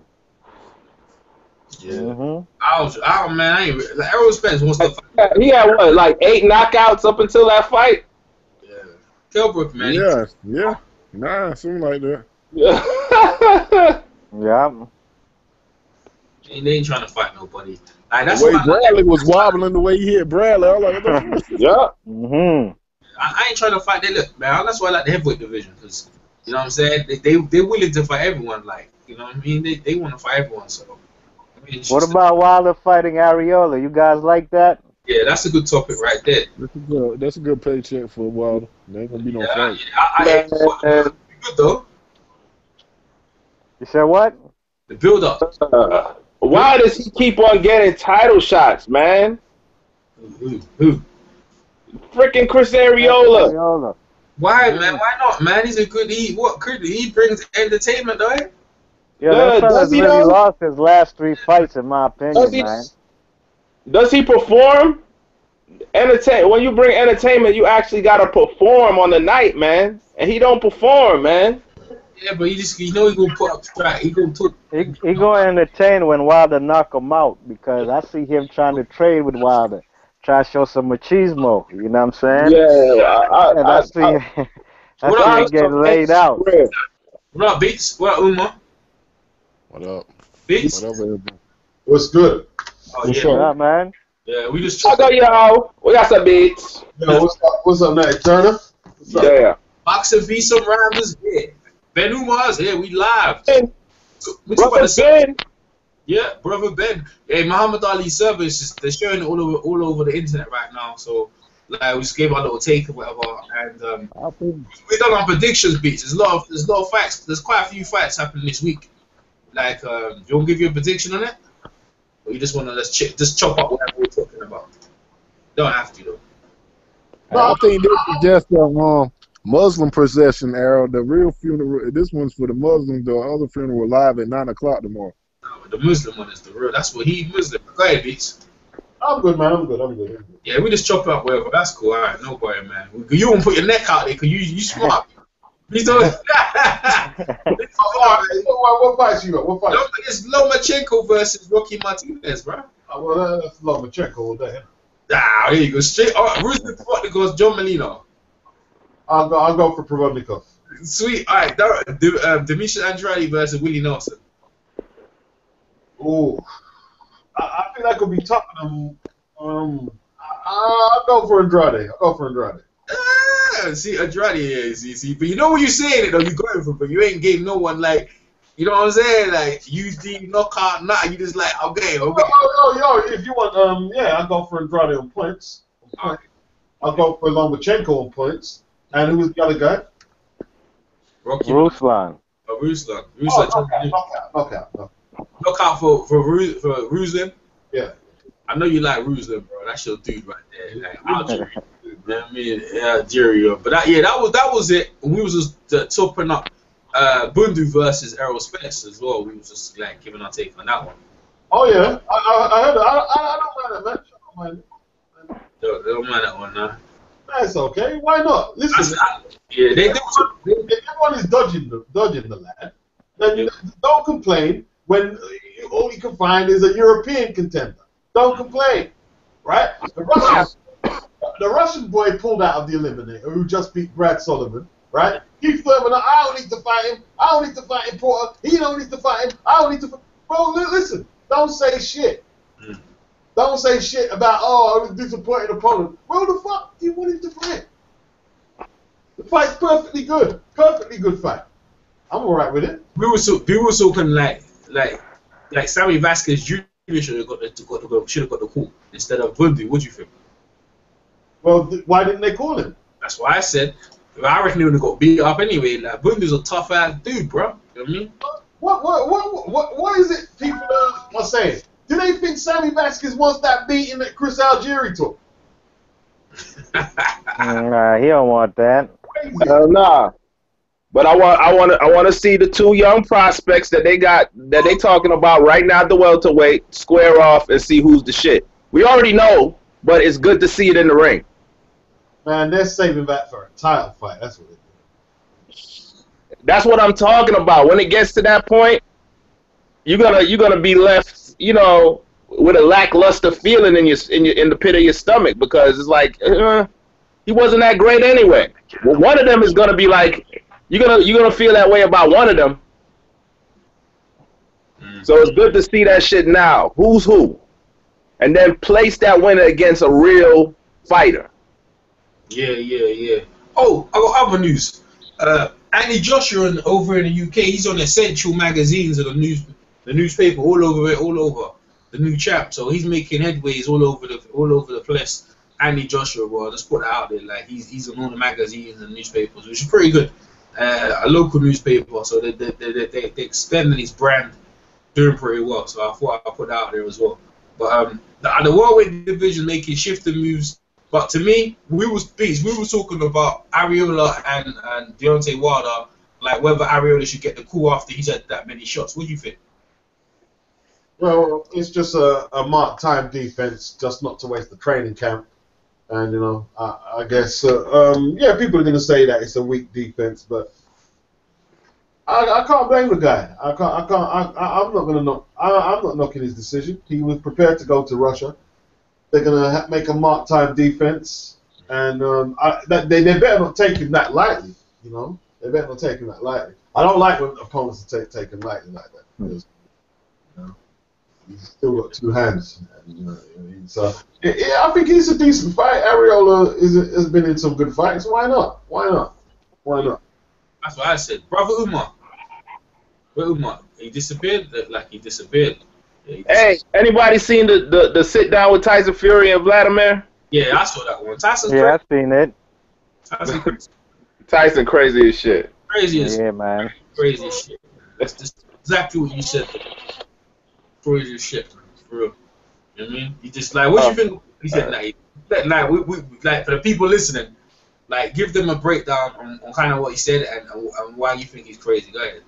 Yeah. hmm I was, I don't, man. I ain't. re- Like, Errol Spence wants to fight. He had what, like eight knockouts up until that fight? Yeah. Kell Brook, man. Yeah, yeah, nah, something like that. Yeah. Yeah. He, they ain't trying to fight nobody. Like that's the way what I, Bradley was wobbling, the way he hit Bradley, I was like, what the fuck? yeah. hmm I, I ain't trying to fight. They look, man. That's why I like the heavyweight division because you know what I'm saying. They they they're willing to fight everyone. Like you know what I mean. They they want to fight everyone. So. I mean, What about Wilder fighting Arreola? You guys like that? Yeah, that's a good topic right there. That's a good, that's a good paycheck for Wilder. There ain't gonna be no Yeah, fight. I, I, Man. I, good though. You said what? The build up. Uh, why does he keep on getting title shots, man? Who, who? Freaking Chris Arreola. Arreola. Why, man? Why not, man? He's a good. He what? Could he brings entertainment, though? eh? Yeah, Yeah, that does he really though? lost his last three fights, in my opinion, Does he, man. does he perform? Entertain. When you bring entertainment, you actually gotta perform on the night, man. And he don't perform, man. Yeah, but he just you know he gonna put up track. He gonna put. He, he gonna entertain when Wilder knock him out because I see him trying to trade with Wilder, try to show some machismo. You know what I'm saying? Yeah, I, And I, I see, I, I What see up, getting laid out. What up, Beats? What up, Uma? What up? Beats? Whatever. What's good? Oh What's yeah, up? Yeah, man. yeah. We just I go, yo. We got some beats. Yo, what's up? What's up, Matt Turner? What's up? Yeah. boxing v some rivals here. Ben Umar's here. We live. Ben, We talk about Brother the Ben. Yeah, brother Ben. Hey, Muhammad Ali service is they're showing it all over all over the internet right now. So like we just gave our little take or whatever, and um, I think we done our predictions beats. There's a lot of there's a lot of fights. There's quite a few fights happening this week. Like, um, do you want to give you a prediction on it? Or you just want to let's ch- just chop up whatever we're talking about? Don't have to though. No, I think this is just a um, Muslim procession, Arrow. The real funeral, this one's for the Muslims. The other funeral live at 9 o'clock tomorrow. No, the Muslim one is the real. That's what he Muslim. Go ahead, beats. I'm good, man. I'm good. I'm good. I'm good. Yeah, we just chop it up whatever. That's cool. All right, no worry, man. You won't put your neck out there because you you smart. You don't. What, what fights you got? What fights? it's Lomachenko versus Rocky Martinez, bro. Oh, well, that's Lomachenko all day. Ah, here you go. Straight. All right, who's the fight goes? John Molina. I'll go. I'll go for Provodnikov. Sweet. All right, Dar- D- um, Demetrius Andrade versus Willie Nelson. Ooh, I, I think that could be tough. Um, um, I, I'll go for Andrade. I'll go for Andrade. Ah, see, Andrade, is see, see, but you know what you're saying it though. You're going for, but you ain't getting no one like, you know what I'm saying? Like you UD knockout, nah. You just like okay, Oh, okay. oh, oh, yo, if you want, um, yeah, I'll go for Andrade on points. On. I'll go for Lomachenko on points. And who was the other guy? Rocky, Ruslan. uh, Ruslan, Oh, Ruslan, knockout, knockout, knockout, knockout. out for for Ru- for Ruslan. Yeah. I know you like Ruslan, bro. That's your dude right there. Like, I'll you know what I mean, yeah, Jerry. uh, But that, yeah, that was that was it. We was just uh, topping up uh, Bundu versus Errol Spence as well. We was just like giving our take on that one. Oh yeah, I, I, I heard. it. I, I, I don't mind that match. I don't mind it. Don't, don't mind that one, nah. That's okay. Why not? Listen, I- yeah, they, they, they, if everyone is dodging the dodging the lad, then you don't complain when all you can find is a European contender. Don't complain, right? The Russian, the Russian boy pulled out of the eliminator who just beat Brad Solomon, right? Keith Thurman, I don't need to fight him. I don't need to fight him. Porter, he don't need to fight him. I don't need to. Bro, listen, don't say shit. Mm. Don't say shit about oh I was disappointed opponent. Well, the fuck do you want him to fight? The fight's perfectly good, perfectly good fight. I'm all right with it. we were so, we were talking like like like Sammy Vasquez Jr. should have got the got the, should have got the call instead of Bundy. What do you think? Well, th- why didn't they call him? That's why I said I reckon he would have got beat up anyway. Like Bundu's a tough ass dude, bro. You know what I mean? What what what what, what is it people are, are saying? Do they think Sammy Vasquez wants that beating that Chris Algieri took? Nah, he don't want that. Crazy. Hell nah. But I want I want to I want to see the two young prospects that they got that they talking about right now at the welterweight square off and see who's the shit. We already know, but it's good to see it in the ring. Man, they're saving that for a title fight. That's what it is. That's what I'm talking about. When it gets to that point, you're gonna you're gonna be left, you know, with a lackluster feeling in your in your in the pit of your stomach because it's like uh, he wasn't that great anyway. Well, one of them is gonna be like you're gonna you're gonna feel that way about one of them. Mm. So it's good to see that shit now. Who's who, and then place that winner against a real fighter. Yeah, yeah, yeah. Oh, I got other news. Uh, Anthony Joshua in, over in the UK, he's on essential magazines and the news, the newspaper all over it, all over the new chap. So he's making headways all over the all over the place. Andy Joshua, well, let's put that out there. Like he's he's on all the magazines and newspapers, which is pretty good. Uh, a local newspaper, so they they they they, they, extending his brand, doing pretty well. So I thought I'd put that out there as well. But um, the, the welterweight division making shifting moves. But to me, we was. We were talking about Arreola and and Deontay Wilder, like whether Arreola should get the call after he's had that many shots. What do you think? Well, it's just a, a mark time defense, just not to waste the training camp. And you know, I, I guess uh, um, yeah, people are going to say that it's a weak defense, but I, I can't blame the guy. I can't. I can't. I, I, I'm not going to knock. I, I'm not knocking his decision. He was prepared to go to Russia. They're going to ha- make a mark time defense, and um, I, that, they they better not take him that lightly. You know, they better not take him that lightly. I don't like when opponents take take him lightly like that. Because, you know, he's still got two hands. And, you know, I mean, so yeah, yeah, I think he's a decent fight. Arreola is has been in some good fights. Why not? Why not? Why not? That's what I said. Brother Umar. Where Umar? He disappeared. Like he disappeared. Yeah, he dis- Hey, anybody seen the, the, the sit down with Tyson Fury and Vladimir? yeah, I saw that one. Tyson's Yeah, I've seen it. Tyson crazy. Tyson crazy as shit. crazy as Yeah, man. crazy as shit. That's just exactly what you said. Crazy as shit. for real. You know what I mean? He just like, what do you think? He said, like, like, like, we, we, like for the people listening, like, give them a breakdown on, on kind of what he said and, and why you think he's crazy. Go ahead.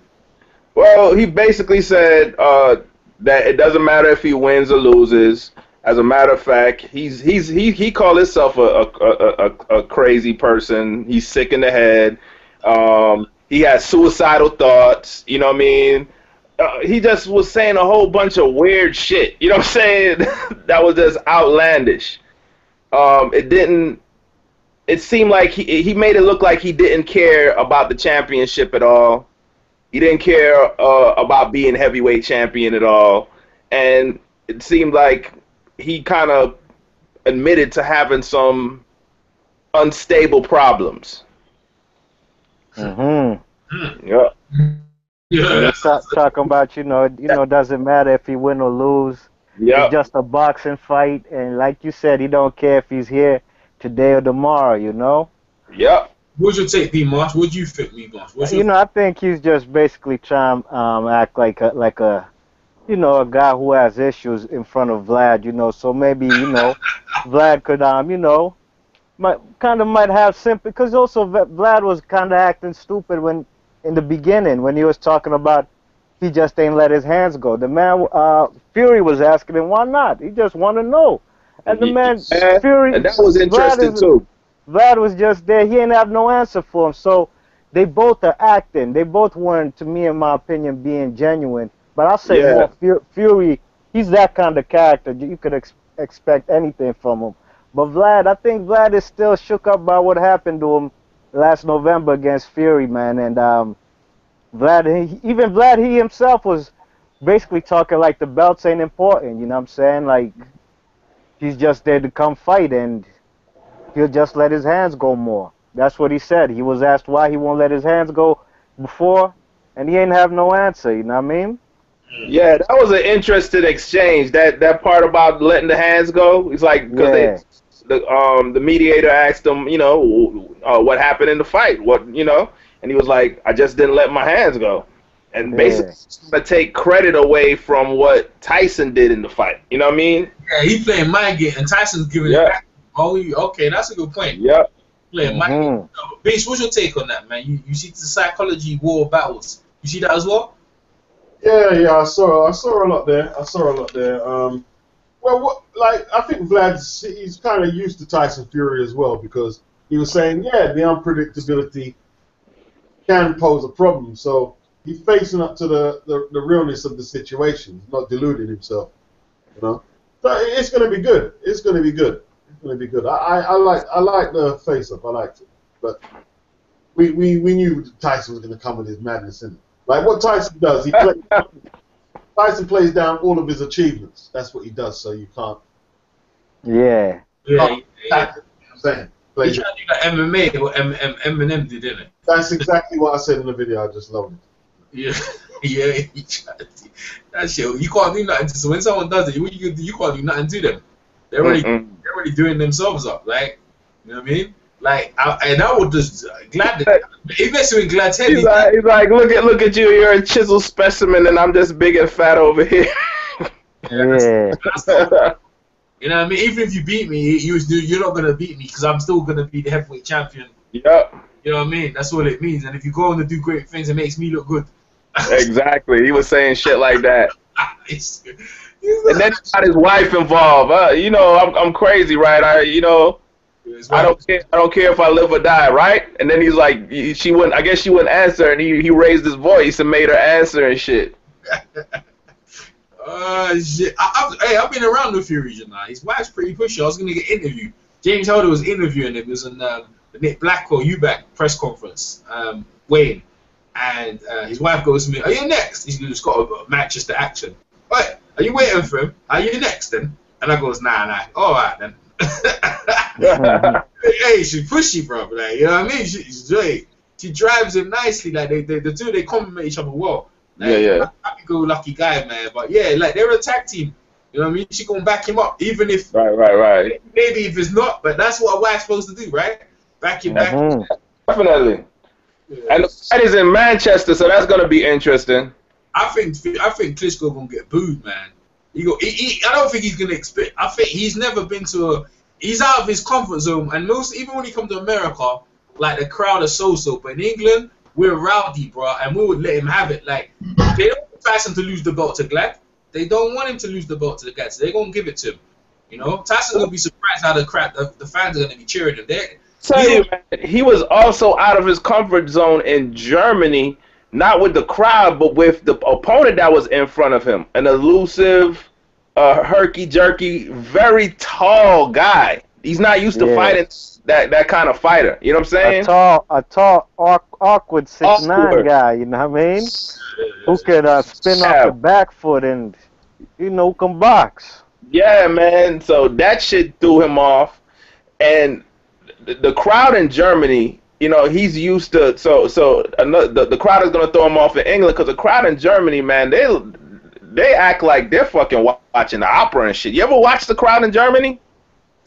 Well, he basically said uh, that it doesn't matter if he wins or loses. As a matter of fact, he's he's he he called himself a a, a, a, a crazy person. He's sick in the head. Um, he has suicidal thoughts. You know what I mean? Uh, he just was saying a whole bunch of weird shit. You know what I'm saying? that was just outlandish. Um, it didn't. It seemed like he he made it look like he didn't care about the championship at all. He didn't care uh, about being heavyweight champion at all, and it seemed like he kind of admitted to having some unstable problems. Mm-hmm. Yeah. Yeah, that's, Talk, talking about you know you know doesn't matter if he win or lose. Yeah. It's just a boxing fight, and like you said, he don't care if he's here today or tomorrow. You know. Yeah. What's your take, B. Marsh? What do you think, me, Marsh? What's your You know, I think he's just basically trying to um, act like a like a, you know, a guy who has issues in front of Vlad. You know, so maybe you know, Vlad could um, you know, might kind of might have sympathy because also V- Vlad was kind of acting stupid when in the beginning when he was talking about he just ain't let his hands go. The man, uh, Fury was asking him why not. He just want to know, and the man Yeah, Fury And that was Vlad is- too. Vlad was just there. He didn't have no answer for him. So they both are acting. They both weren't, to me, in my opinion, being genuine. But I'll say Yeah. more Fury. He's that kind of character. You could ex- expect anything from him. But Vlad, I think Vlad is still shook up by what happened to him last November against Fury, man. And um, Vlad, he, even Vlad, he himself was basically talking like the belts ain't important. You know what I'm saying? Like he's just there to come fight, and he'll just let his hands go more. That's what he said. He was asked why he won't let his hands go before, and he ain't have no answer. You know what I mean? Yeah, that was an interesting exchange. That that part about letting the hands go. It's like because Yeah. The um the mediator asked him, you know, uh, what happened in the fight. What you know, and he was like, I just didn't let my hands go, and Yeah. basically to take credit away from what Tyson did in the fight. You know what I mean? Yeah, he playing mind game, and Tyson's giving Yeah. it back. Oh, okay, that's a good point. Yep. Playing mind game. Mhm. So, Base, what's your take on that, man? You you see the psychology war battles. You see that as well? Yeah, yeah, I saw, I saw a lot there. I saw a lot there. Um, well, what, like I think Vlad's he's kind of used to Tyson Fury as well because he was saying, yeah, the unpredictability can pose a problem. So he's facing up to the, the, the realness of the situation, not deluding himself. You know, so it's going to be good. It's going to be good. It's going to be good. I, I, I like I like the face up. I liked it, but we, we, we knew Tyson was going to come with his madness in it. Like what Tyson does, he plays, Tyson plays down all of his achievements. That's what he does. So you can't. Yeah. Yeah, yeah. That's I'm saying. He Plays tried to do that MMA, what M- M- Eminem did, didn't it? That's exactly what I said in the video. I just loved it. Yeah, yeah. He tried to, that shit. You can't do nothing. To, so when someone does it, what you can do, you can't do nothing to them. They're already Mm-mm. they're already doing themselves up. Like, you know what I mean? Like, I, and I would just glad that he messing with Glad's head. He's like, he's like, look at look at you. You're a chisel specimen, and I'm just big and fat over here. Yeah. You know what I mean? Even if you beat me, you was you're not gonna beat me because I'm still gonna be the heavyweight champion. yep. You know what I mean? That's what it means. And if you go on to do great things, it makes me look good. Exactly. He was saying shit like that. It's- And then he got his wife involved. Uh, you know, I'm I'm crazy, right? I you know, it's I don't care. I don't care if I live or die, right? And then he's like, she wouldn't. I guess she wouldn't answer, and he he raised his voice and made her answer and shit. Uh, shit. I, I've, hey, I've been around with Fury, know. His wife's pretty pushy. I was gonna get interviewed. James Holder was interviewing him. It was in um, the Nick Blackwell UBAC press conference. Um, Wayne and uh, his wife goes to me. Are you next? He's just got a, a Manchester accent. Wait, are you waiting for him? Are you next then? And I goes, Nah, nah. All right then. Hey, she's pushy, bro. Like, you know what I mean? She, she's like, she drives him nicely. Like they, they, the two, they complement each other well. Like, Yeah, yeah. Happy go lucky guy, man. But yeah, like they're a tag team. You know what I mean? She gonna back him up, even if right, right, right. maybe if it's not. But that's what a wife's supposed to do, right? Back him back. Mhm. Definitely. Yeah. And fight is in Manchester, so that's gonna be interesting. I think I think Klitschko gonna get booed, man. He go, he, he, I don't think he's gonna expect. I think he's never been to a. He's out of his comfort zone, and most even when he comes to America, like the crowd are so-so. But in England, we're rowdy, bro, and we would let him have it. Like they don't want Tyson to lose the belt to Glad. They don't want him to lose the belt to the Glad, so they're gonna give it to him. You know, Tyson's gonna be surprised how the crowd, the, the fans are gonna be cheering him. They, Tell you, man, he was also out of his comfort zone in Germany, not with the crowd, but with the opponent that was in front of him. An elusive, uh, herky jerky, very tall guy. He's not used to Yeah. fighting that that kind of fighter. You know what I'm saying? A tall, a tall, awkward six nine guy. You know what I mean? Who could uh, spin Yeah. off the back foot and you know can box. Yeah, man. So that shit threw him off, and the crowd in Germany, you know, he's used to. So, so another, the the crowd is gonna throw him off in England because the crowd in Germany, man, they they act like they're fucking watching the opera and shit. You ever watch the crowd in Germany?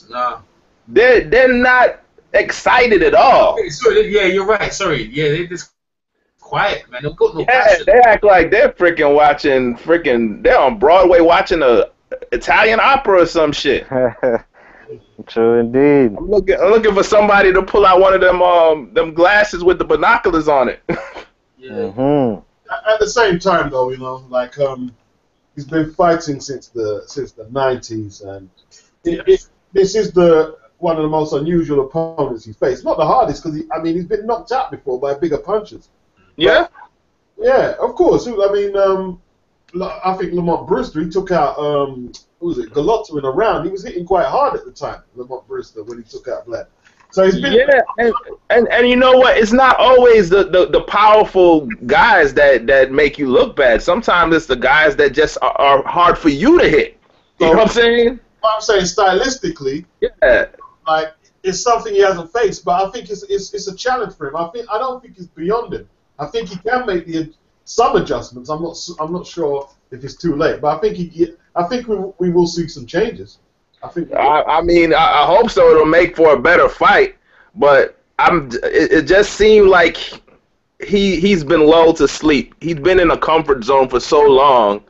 nah. They're they're not excited at all. Okay, sorry, yeah, you're right. Sorry, yeah, they just quiet, man. They got no Yeah, passion. they act like they're freaking watching freaking. They're on Broadway watching a Italian opera or some shit. True indeed. I'm looking, I'm looking for somebody to pull out one of them um them glasses with the binoculars on it. Yeah. hmm At- At the same time, though, you know, like um, he's been fighting since the since the nineties, and it, it, this is the one of the most unusual opponents he faced. Not the hardest, because I mean he's been knocked out before by bigger punchers. yeah, Yeah, of course. I mean, um, L- I think Lamont Brewster he took out um, who was it, Golota in a round. He was hitting quite hard at the time, Lamont Brewster, when he took out Vlad. So he's been yeah, and, and and you know what? It's not always the, the, the powerful guys that, that make you look bad. Sometimes it's the guys that just are, are hard for you to hit. You know what I'm saying? I'm saying stylistically, Yeah. like it's something he hasn't faced, but I think it's, it's it's a challenge for him. I think I don't think it's beyond him. I think he can make the some adjustments. I'm not I'm not sure if it's too late, but I think he I think we we will see some changes. I think I, I mean, I, I hope so. It'll make for a better fight, but I'm. It, it just seemed like he he's been lulled to sleep. He's been in a comfort zone for so long.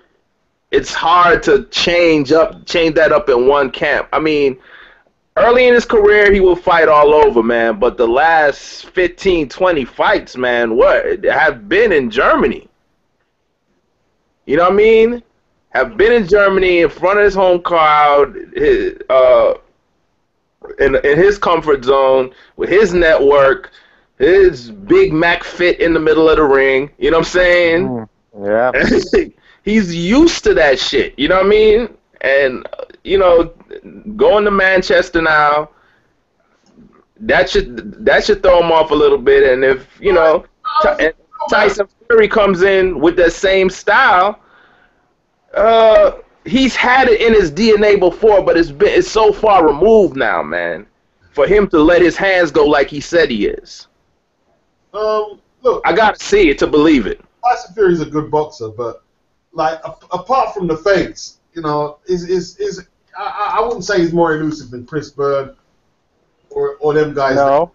It's hard to change up, change that up in one camp. I mean, early in his career, he will fight all over, man. But the last 15, 20 fights, man, what have been in Germany. You know what I mean? Have been in Germany in front of his home crowd, his, uh, in in his comfort zone with his network, his Big Mac fit in the middle of the ring. You know what I'm saying? Mm, Yeah. He's used to that shit. You know what I mean? And uh, you know, going to Manchester now, that should that should throw him off a little bit. And if you know, Ty- and Tyson Fury comes in with that same style, uh, he's had it in his DNA before, but it's been it's so far removed now, man. For him to let his hands go like he said he is, um look, I gotta see it to believe it. Tyson Fury's a good boxer, but like a, apart from the feints, you know, is is is I, I- I wouldn't say he's more elusive than Chris Byrd or or them guys. No.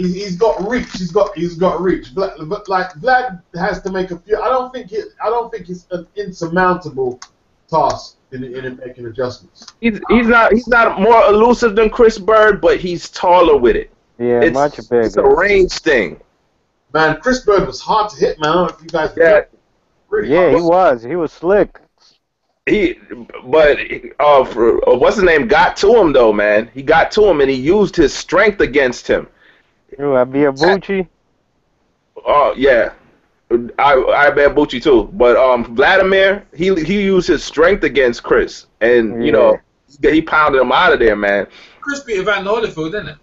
He's, he's got reach. He's got he's got reach. But, but like Vlad has to make a few. I don't think it. I don't think it's an insurmountable task in in, in making adjustments. He's he's not he's not more elusive than Chris Byrd, but he's taller with it. Yeah, It's, much it's a range thing. Man, Chris Byrd was hard to hit, man. I don't know if you guys. Yeah. Really Yeah, hard. he was. He was slick. He, but uh, for, uh, what's his name? Got to him though, man. He got to him, and he used his strength against him. You a Biabuchi? Oh yeah, I I bet Bucci too. But um, Vladimir, he he used his strength against Chris, and you know he pounded him out of there, man. Chris beat Van Holyfield, didn't it?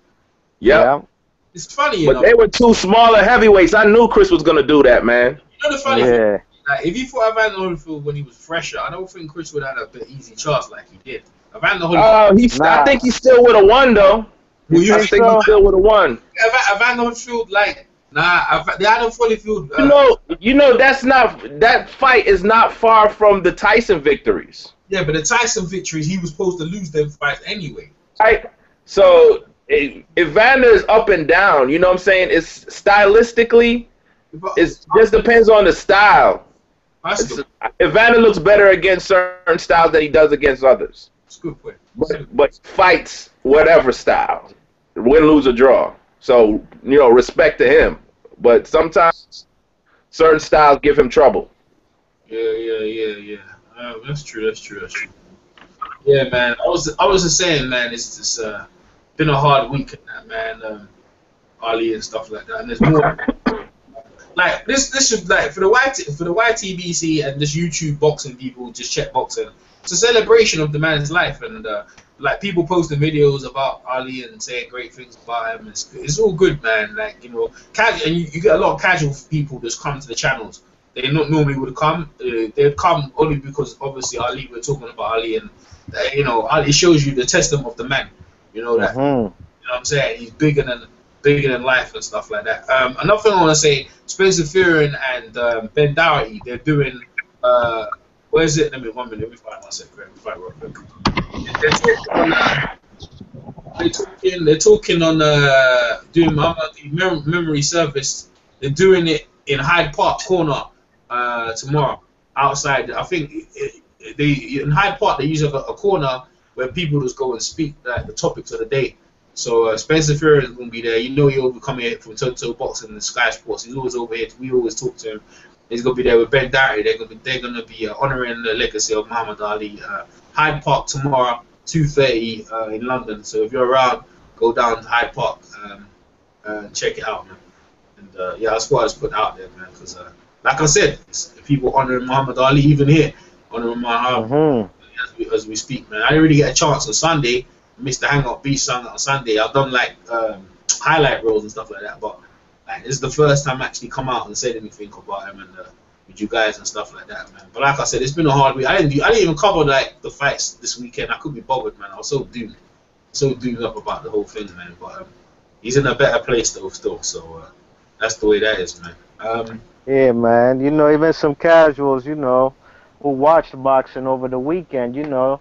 Yep. It's funny, you But know. they were two smaller heavyweights. I knew Chris was gonna do that, man. you know the funny thing? Yeah. Like, if he fought Van Holyfield when he was fresher, I don't think Chris would have had a bit easy chance like he did. Van Holyfield, Uh, he, I think he still would have won though. Who you I think think so? he still would have won. Van, Van Holyfield, like, nah, Van- the Adam Holyfield, uh, You know, you know that's not that fight is not far from the Tyson victories. yeah, but the Tyson victories, he was supposed to lose them fights anyway. Right? So Evander is up and down. You know what I'm saying? It's stylistically, it just depends on the style. That's It's- Evander looks better against certain styles than he does against others. That's a good point. But, but fights whatever style, win, lose, or draw. So you know, respect to him. But sometimes certain styles give him trouble. Yeah, yeah, yeah, yeah. Uh, that's true. That's true. That's true. Yeah, man. I was I was just saying, man. It's just uh, been a hard week, that man. Um, Ali and stuff like that. And there's more. like this, this should like for the YT, for the YTBC and this YouTube boxing people just check boxing. It's a celebration of the man's life, and uh, like people posting videos about Ali and saying great things about him. It's, it's all good, man. Like you know, ca- and you, you get a lot of casual people just come to the channels. They not normally would come. Uh, they'd come only because obviously Ali. We're talking about Ali, and uh, you know, Ali shows you the testament of the man. You know that. hmm You know what I'm saying? He's bigger than bigger than life and stuff like that. Um, another thing I want to say, Spencer Fearon and um, Ben Dougherty, they're doing. Uh, where is it? Let me one minute. Let me find one second. Let me find real quick. They're talking on. Uh, they're talking. They're talking on uh, doing mem- memory service. They're doing it in Hyde Park Corner uh, tomorrow outside. I think it, it, they in Hyde Park they use a, a corner where people just go and speak like the topics of the day. So uh, Spencer Fearon is going to be there. You know he'll be coming here from Toto Boxing and Sky Sports. He's always over here. We always talk to him. He's going to be there with Ben Dougherty. They're going to be they're going to be uh, honoring the legacy of Muhammad Ali. Uh, Hyde Park tomorrow, two thirty uh, in London. So if you're around, go down to Hyde Park um, and check it out, man. And uh, yeah, that's what I just put out there, man. Because uh, like I said, it's people honoring Muhammad Ali even here, honoring Muhammad hmm as we, as we speak, man. I didn't really get a chance on Sunday. Missed the Hangout Beach song on Sunday. I've done like um, highlight reels and stuff like that, but like, this is the first time I actually come out and said anything about him and uh, with you guys and stuff like that, man. But like I said, it's been a hard week. I didn't do, I didn't even cover like the fights this weekend. I couldn't be bothered, man. I was so doomed, so doomed up about the whole thing, man. But um, he's in a better place though, still. So uh, that's the way that is, man. Um, Yeah, man. You know, even some casuals, you know, who watched boxing over the weekend, you know,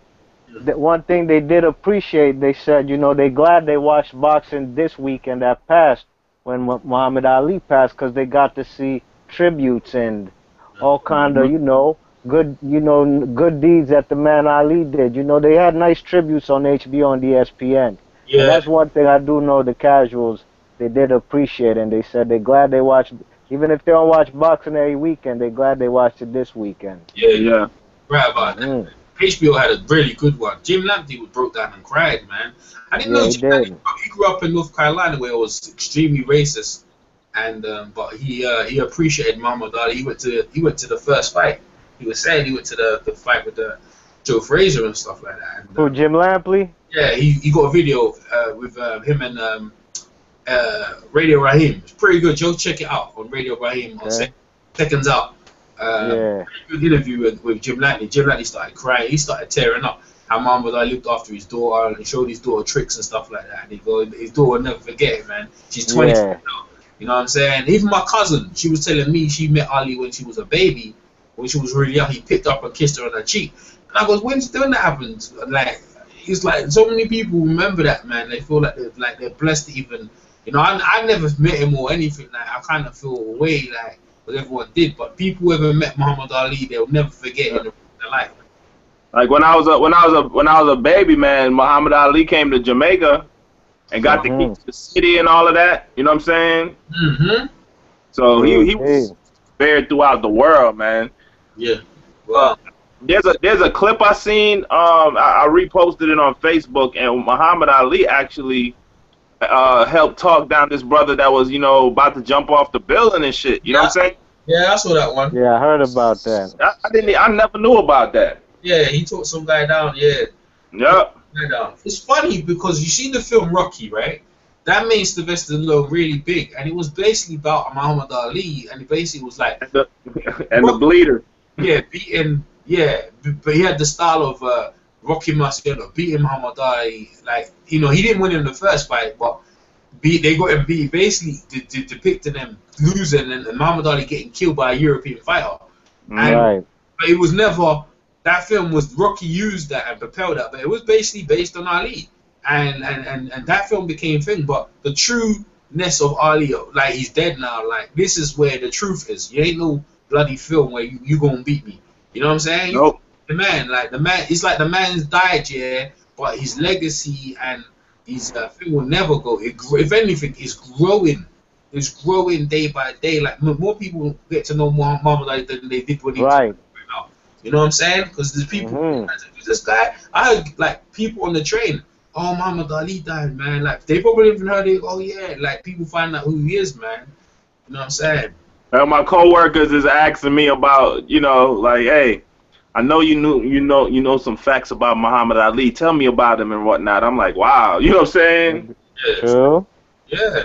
that one thing they did appreciate, they said, you know, they glad they watched boxing this weekend that passed when Muhammad Ali passed because they got to see tributes and all kind of, you know, good, you know, good deeds that the man Ali did. You know, they had nice tributes on HBO and ESPN. And yeah, that's one thing I do know the casuals they did appreciate and they said they're glad they watched even if they don't watch boxing every weekend, they're glad they watched it this weekend. yeah, yeah, Yeah. right about that. Mm. HBO had a really good one. Jim Lampley was broke down and cried, man. I didn't Yeah, know he Jim Lampley, did. he grew up in North Carolina where it was extremely racist, and um, but he uh, he appreciated Muhammad Ali. He went to he went to the first fight. He was saying he went to the, the fight with the Joe Frazier and stuff like that. And, Who, uh, Jim Lampley? yeah, he, he got a video uh, with uh, him and um, uh, Radio Raheem. It's pretty good. Joe, check it out on Radio Raheem Okay. sec- seconds out. Uh, yeah. good interview with, with Jim Lampley. Jim Lampley started crying. He started tearing up. How mum was Ali looked after his daughter and showed his daughter tricks and stuff like that. And he go, his daughter will never forget it, man. She's 20 Yeah. now. You know what I'm saying? Even my cousin, she was telling me she met Ali when she was a baby. When she was really young, he picked up and kissed her on her cheek. And I goes, when's when that happened? Like, it's like so many people remember that, man. They feel like they're like they're blessed to even, you know. I I never met him or anything. Like, I kind of feel away like what everyone did. But people who ever met Muhammad Ali, they'll never forget in their life. Like when I was a when I was a when I was a baby man, Muhammad Ali came to Jamaica and got Mhm. the keys to the city and all of that. You know what I'm saying? Mm-hmm. So he he was Hey. spared throughout the world, man. Yeah. Well, There's a there's a clip I seen. Um, I, I reposted it on Facebook, and Muhammad Ali actually uh helped talk down this brother that was you know about to jump off the building and shit. You know what I'm saying? yeah, I saw that one. Yeah, I heard about that. I, I didn't. I never knew about that. Yeah, he took some guy down. Yeah. Yep. down. It's funny because you see the film Rocky, right? That made Sylvester Stallone really big, and it was basically about Muhammad Ali, and it basically was like, And the, and the bleeder. yeah, beating, yeah, but he had the style of uh, Rocky Marciano, beating Muhammad Ali. Like, you know, he didn't win in the first fight, but beat, they got him beat, basically de- de- depicting him losing and, and Muhammad Ali getting killed by a European fighter. And- Right. But it was never that film was Rocky used that and propelled that, but it was basically based on Ali, and and and, and that film became thing. But the trueness of Ali, like he's dead now. Like this is where the truth is. You ain't no bloody film where you you gonna beat me. You know what I'm saying? Nope. The man, like the man, it's like the man's died, yeah, but his legacy and his uh, thing will never go. It, if anything, it's growing. It's growing day by day. Like more people get to know Muhammad Ali than they did when he was Right. now. You know what I'm saying? Because there's people. Mhm. This guy, I heard like people on the train. Oh, Muhammad Ali died, man. Like they probably even heard it. Oh yeah, like people find out who he is, man. You know what I'm saying? Uh, my coworkers is asking me about, you know, like, hey, I know you knew, you know, you know some facts about Muhammad Ali. Tell me about him and whatnot. I'm like, wow, you know what I'm saying? Yeah, True. yeah.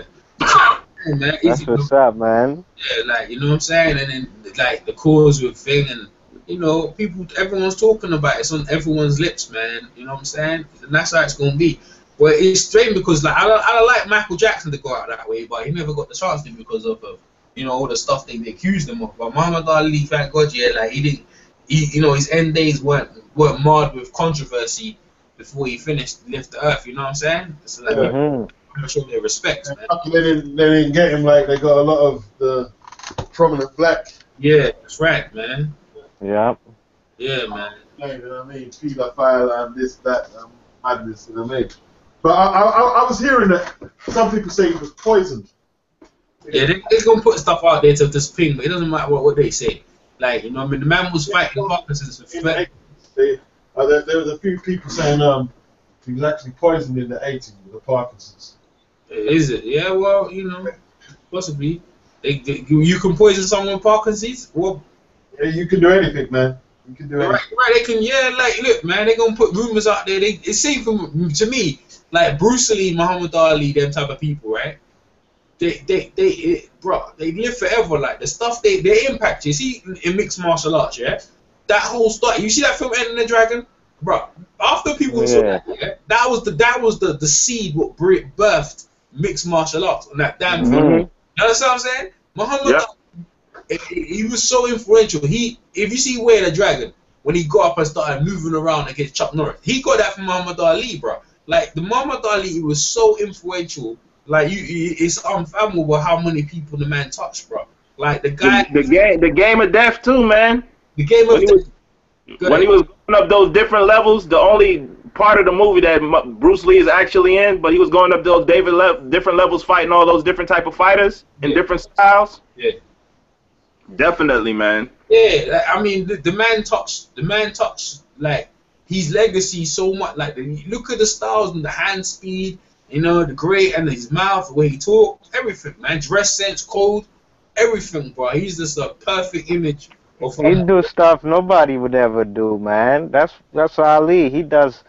Yeah, man, That's easy. what's up, man. Yeah, like you know what I'm saying, and then like the cause with thing, and you know people, everyone's talking about it. It's on everyone's lips, man. You know what I'm saying, and that's how it's gonna be. But it's strange because like I I like Michael Jackson to go out that way, but he never got the chance to because of uh, you know all the stuff they accused him of. But Muhammad Ali, thank God, yeah, like he didn't, he you know his end days weren't weren't marred with controversy before he finished left the earth. You know what I'm saying? So like, Yeah. hmm I'm show their respect, man. They didn't, they didn't get him like they got a lot of the prominent black. Yeah, that's right, man. Yep. Yeah, man. You know what I mean? Pedophile and this, that, um, madness. You know what I mean? But I, I, I- I was hearing that some people say he was poisoned. Yeah, they, they're gonna put stuff out there to this ping, but it doesn't matter what, what they say. Like, you know, what I mean, the man was fighting Parkinson's for In the 30 They, uh, there, there was a few people saying um, he was actually poisoned in the 80s with the Parkinson's. Is it? Yeah, well, you know, possibly. They, they, you can poison someone with Parkinson's. Well, Yeah, you can do anything, man. You can do right, anything. right, they can. Yeah, like, look, man, they're gonna put rumors out there. They it seems from to me like Bruce Lee, Muhammad Ali, them type of people, right? They, they, they, it, bro, they live forever. Like the stuff they, they impact. You see, in mixed martial arts, yeah, that whole stuff. You see that film Enter the Dragon, bro. After people saw that, yeah, that was the that was the the seed what br- birthed mixed martial arts on that damn film. Mhm. You understand what I'm saying? Muhammad, Yeah. Ali, he, he was so influential. He, if you see Way of the Dragon, when he got up and started moving around against Chuck Norris, he got that from Muhammad Ali, bro. Like the Muhammad Ali was so influential. Like you, it's unfathomable how many people the man touched, bro. Like the guy, The, the game, the game of death too, man. the game When of he was, when he was going up those different levels, the only part of the movie that Bruce Lee is actually in, but he was going up those David le- different levels, fighting all those different type of fighters in Yeah. different styles. Yeah. Definitely, man. Yeah, I mean, the, the man touched the man touched like his legacy so much. Like, the, look at the styles and the hand speed, you know, the great and his mouth, the way he talked, everything, man. Dress sense, code, everything, bro. He's just a perfect image of. He do stuff nobody would ever do, man. That's that's Ali. He does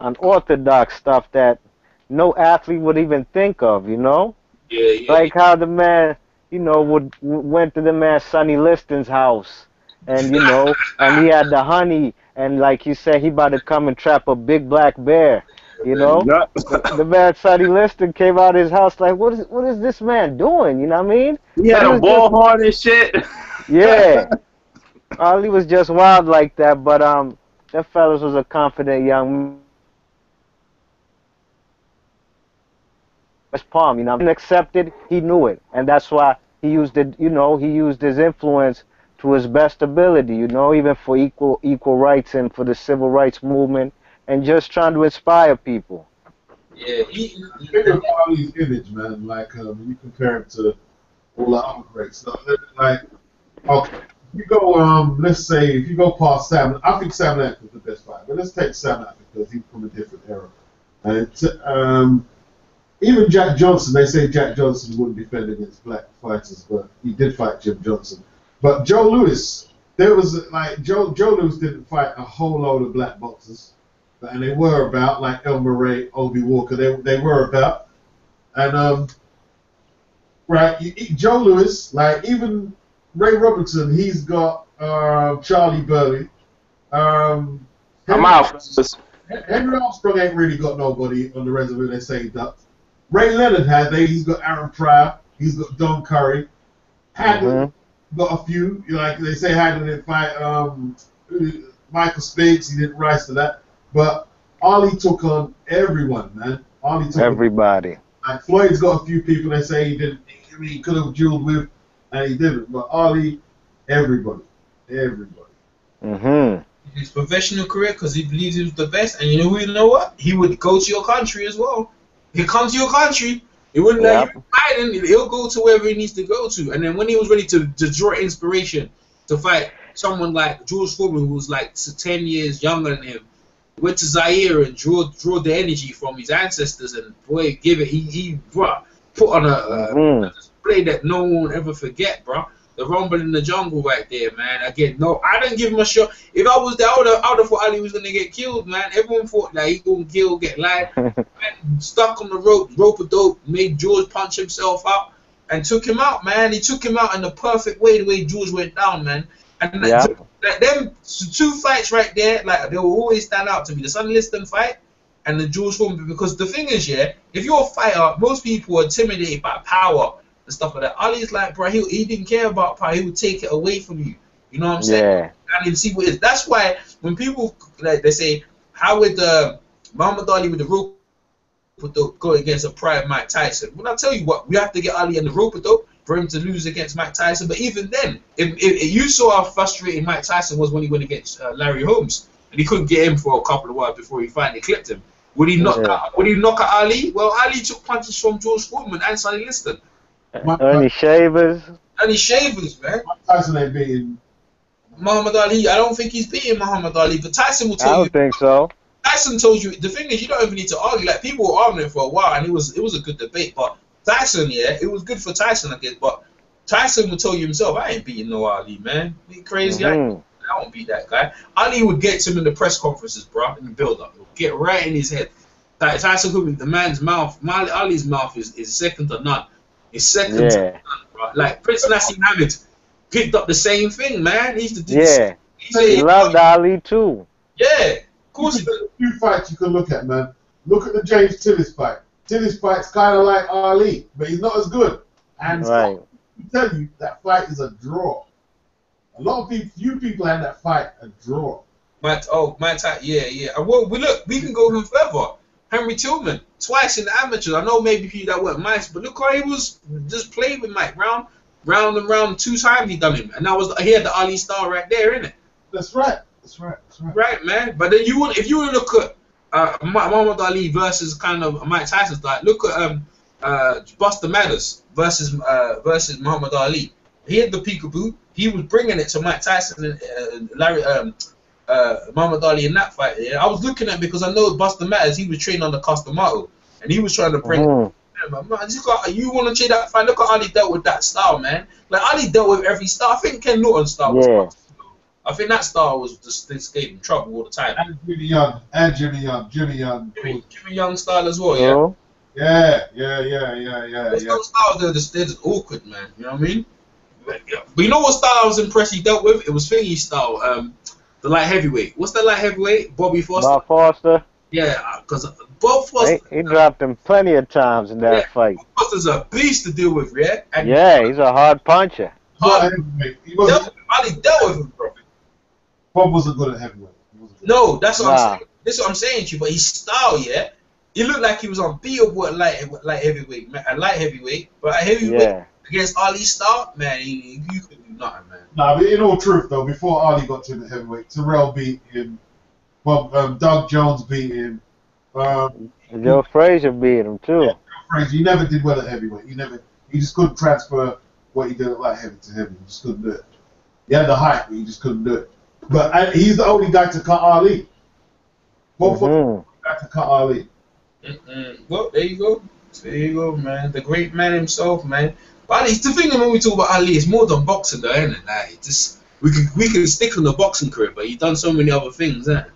unorthodox stuff that no athlete would even think of. You know, yeah, yeah, like how the man, you know, would went to the man Sonny Liston's house, and you know, and he had the honey, and like you said, he about to come and trap a big black bear. You know, Yeah. the man Sonny Liston came out of his house like, what is what is this man doing? You know what I mean? He had a was bullhorn and shit. Yeah. Ali was just wild like that, but um, that fellas was a confident young West Palm, you know, and accepted, he knew it, and that's why he used it. You know, he used his influence to his best ability. You know, even for equal equal rights and for the civil rights movement, and just trying to inspire people. yeah. He, Think of Ali's image, man. Like um, you compare him to all the other great stuff. Like, okay, you go, um, let's say, if you go past Sam, I think Sam Lack was the best fighter, but let's take Sam Lack because he's from a different era. And t- um, even Jack Johnson, they say Jack Johnson wouldn't defend against black fighters, but he did fight Jim Johnson. But Joe Louis, there was like Joe Joe Louis didn't fight a whole load of black boxers, and they were about like Elmer Ray, Obi Walker. They they were about, and um, right, you- Joe Louis, like even Ray Robinson, he's got uh, Charlie Burley. Um, I'm out. Henry Armstrong ain't really got nobody on the resume. They say does. Ray Leonard had they. He's got Aaron Pryor. He's got Don Curry. Hadden Mhm. got a few. Like they say, Hadden didn't fight um, Michael Spinks. He didn't rise to that. But Ali took on everyone, man. Ali took on Everybody. like Floyd's got a few people they say he didn't. I mean, he could have dueled with, and he didn't. But Ali, Everybody, everybody. Mhm. his professional career because he believes he was the best. And you know, who- you know what? He would go to your country as well. He'd come to your country. He wouldn't let Yep. you fight, and he'll go to wherever he needs to go to. And then when he was ready to, to draw inspiration to fight someone like George Foreman, who was like ten years younger than him, went to Zaire and draw draw the energy from his ancestors, and boy, give it. He he bruh, put on a, a Mhm. display that no one will ever forget, bro. The rumble in the jungle right there, man. Again, no, I didn't give him a shot. If I was there, I would have, I would have thought Ali was gonna get killed, man. Everyone thought that he gonna kill, get man, stuck on the rope, rope a dope, made George punch himself out, and took him out, man. He took him out in the perfect way, the way George went down, man. And Yeah. that, that, them two fights right there, like they will always stand out to me. The Sonny Liston fight and the George Foreman, because the thing is, yeah, if you're a fighter, most people are intimidated by power and stuff like that. Ali's like, bro, he, he didn't care about power. He would take it away from you. You know what I'm saying? Yeah. I didn't see what it is. That's why when people like they say, how would uh, Muhammad Ali with the rope dope go against a prime Mike Tyson? Well, I tell you what, we have to get Ali in the rope dope for him to lose against Mike Tyson. But even then, if, if, if you saw how frustrated Mike Tyson was when he went against uh, Larry Holmes and he couldn't get him for a couple of hours before he finally clipped him. Would he knock Yeah. out? Would he knock out Ali? Well, Ali took punches from George Foreman and Sonny Liston. Ernie Shavers. And he shavers, man. Tyson ain't beating. Muhammad Ali, I don't think he's beating Muhammad Ali, but Tyson will tell you. I don't think so. Tyson told you the thing is you don't even need to argue. Like people were arguing for a while, and it was it was a good debate. But Tyson, yeah, it was good for Tyson, I guess. But Tyson would tell you himself, I ain't beating no Ali, man. You crazy? I, Mhm. I won't beat that guy. Ali would get to him in the press conferences, bro, in the build up. He'll Get right in his head. Ty- Tyson could be the man's mouth. Mali- Ali's mouth is, is second to none. It's second to Yeah. none, bro. Like Prince Naseem Hamed picked up the same thing, man. He's the Yeah. He's He a, loved Ali too. yeah. Of course he did. Two fights you can look at, man. Look at the James Tillis fight. Tillis fight's kind of like Ali, but he's not as good. And Right. I tell you, that fight is a draw. A lot of people, few people had that fight a draw. My oh my time, yeah, yeah. Uh, Well, we look, we can go even further. Henry Tillman, twice in the amateurs. I know maybe people that weren't nice, but look how he was just playing with Mike round, round and round. Two times he done him, and that was he had the Ali star right there, innit? That's right. That's right. That's right. Right, man. But then you would, if you would look at uh, Mu- Muhammad Ali versus kind of Mike Tyson. like, look at um uh Buster Mathis versus uh versus Muhammad Ali. He had the peekaboo. He was bringing it to Mike Tyson and uh, Larry um uh Muhammad Ali in that fight. Yeah, I was looking at it because I know Buster Mathis. He was trained under Cus D'Amato, and he was trying to bring. Mhm. Man, man, you, got, you want to change that fight? Look at Ali dealt with that style, man. Like Ali dealt with every style. I think Ken Norton's style was. Yeah. I think that style was just just gave him trouble all the time. And Jimmy Young. And Jimmy Young. Jimmy Young. Jimmy, Jimmy Young style as well, yeah. So, Yeah, yeah, yeah, yeah, yeah, Those yeah. yeah. styles they're just, they're just awkward, man. You know what I mean? But, yeah. but you know what style I was impressed he dealt with? It was Thingy style, um, the light heavyweight. What's that light heavyweight? Bobby Foster. Bob Foster, Yeah, because Bob Foster, he, he dropped him plenty of times in that Yeah. fight. Foster's a beast to deal with, yeah. And Yeah, he's a hard puncher. Hard, heavyweight. He dealt wasn't, with, Ali dealt with him, bro. Bob wasn't good at heavyweight. Good. No, that's what Nah. I'm saying. This is what I'm saying to you. But his style, yeah, he looked like he was unbeatable at light light heavyweight, man, at light heavyweight. But at heavyweight Yeah. against Ali style, man, he, you could do nothing, man. Nah, but in all truth, though, before Ali got to the heavyweight, Terrell beat him. Bob, um, Doug Jones beat him. Um, Joe Frazier beat him too. Joe Frazier, he never did well at heavyweight. He never, he just couldn't transfer what he did at light heavy to heavy. He just couldn't do it. He had the height, but he just couldn't do it. But uh, he's the only guy to cut Ali. Both of them Mhm. guy to cut Ali. Mm-mm. Well, there you go. There you go, man. The great man himself, man. But Ali, the thing when we talk about Ali, it's more than boxing, though, isn't it? Like, it just we can we can stick on the boxing career, but he's done so many other things, isn't it?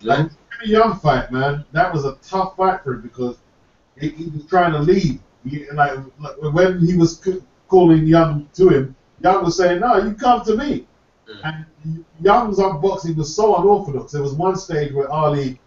You know? Like, Jimmy Young fight, man, that was a tough fight for him because he, he was trying to leave. He, like, like, when he was c- calling Young to him, Young was saying, "No, you come to me." Mm. And Young's unboxing was so unorthodox. There was one stage where Ali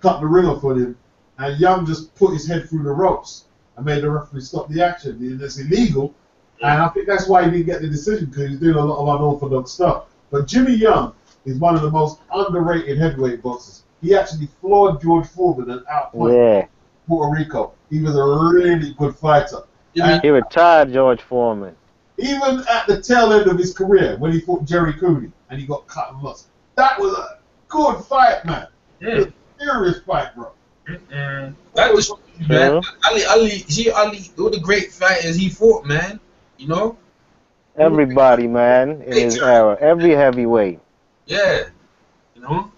cut the ring off on him, and Young just put his head through the ropes and made the referee stop the action. And It's illegal, and I think that's why he didn't get the decision because he was doing a lot of unorthodox stuff. But Jimmy Young is one of the most underrated heavyweight boxers. He actually floored George Foreman and outpointed Yeah. Puerto Rico. He was a really good fighter. Jimmy, He retired George Foreman. Even at the tail end of his career when he fought Jerry Cooney and he got cut and lost. That was a good fight, man. Yeah. Serious fight, bro. That was man. Ali, Ali, see Ali, all the great fighters he fought, man. You know, Everybody, man, in his era, every heavyweight. yeah, you know,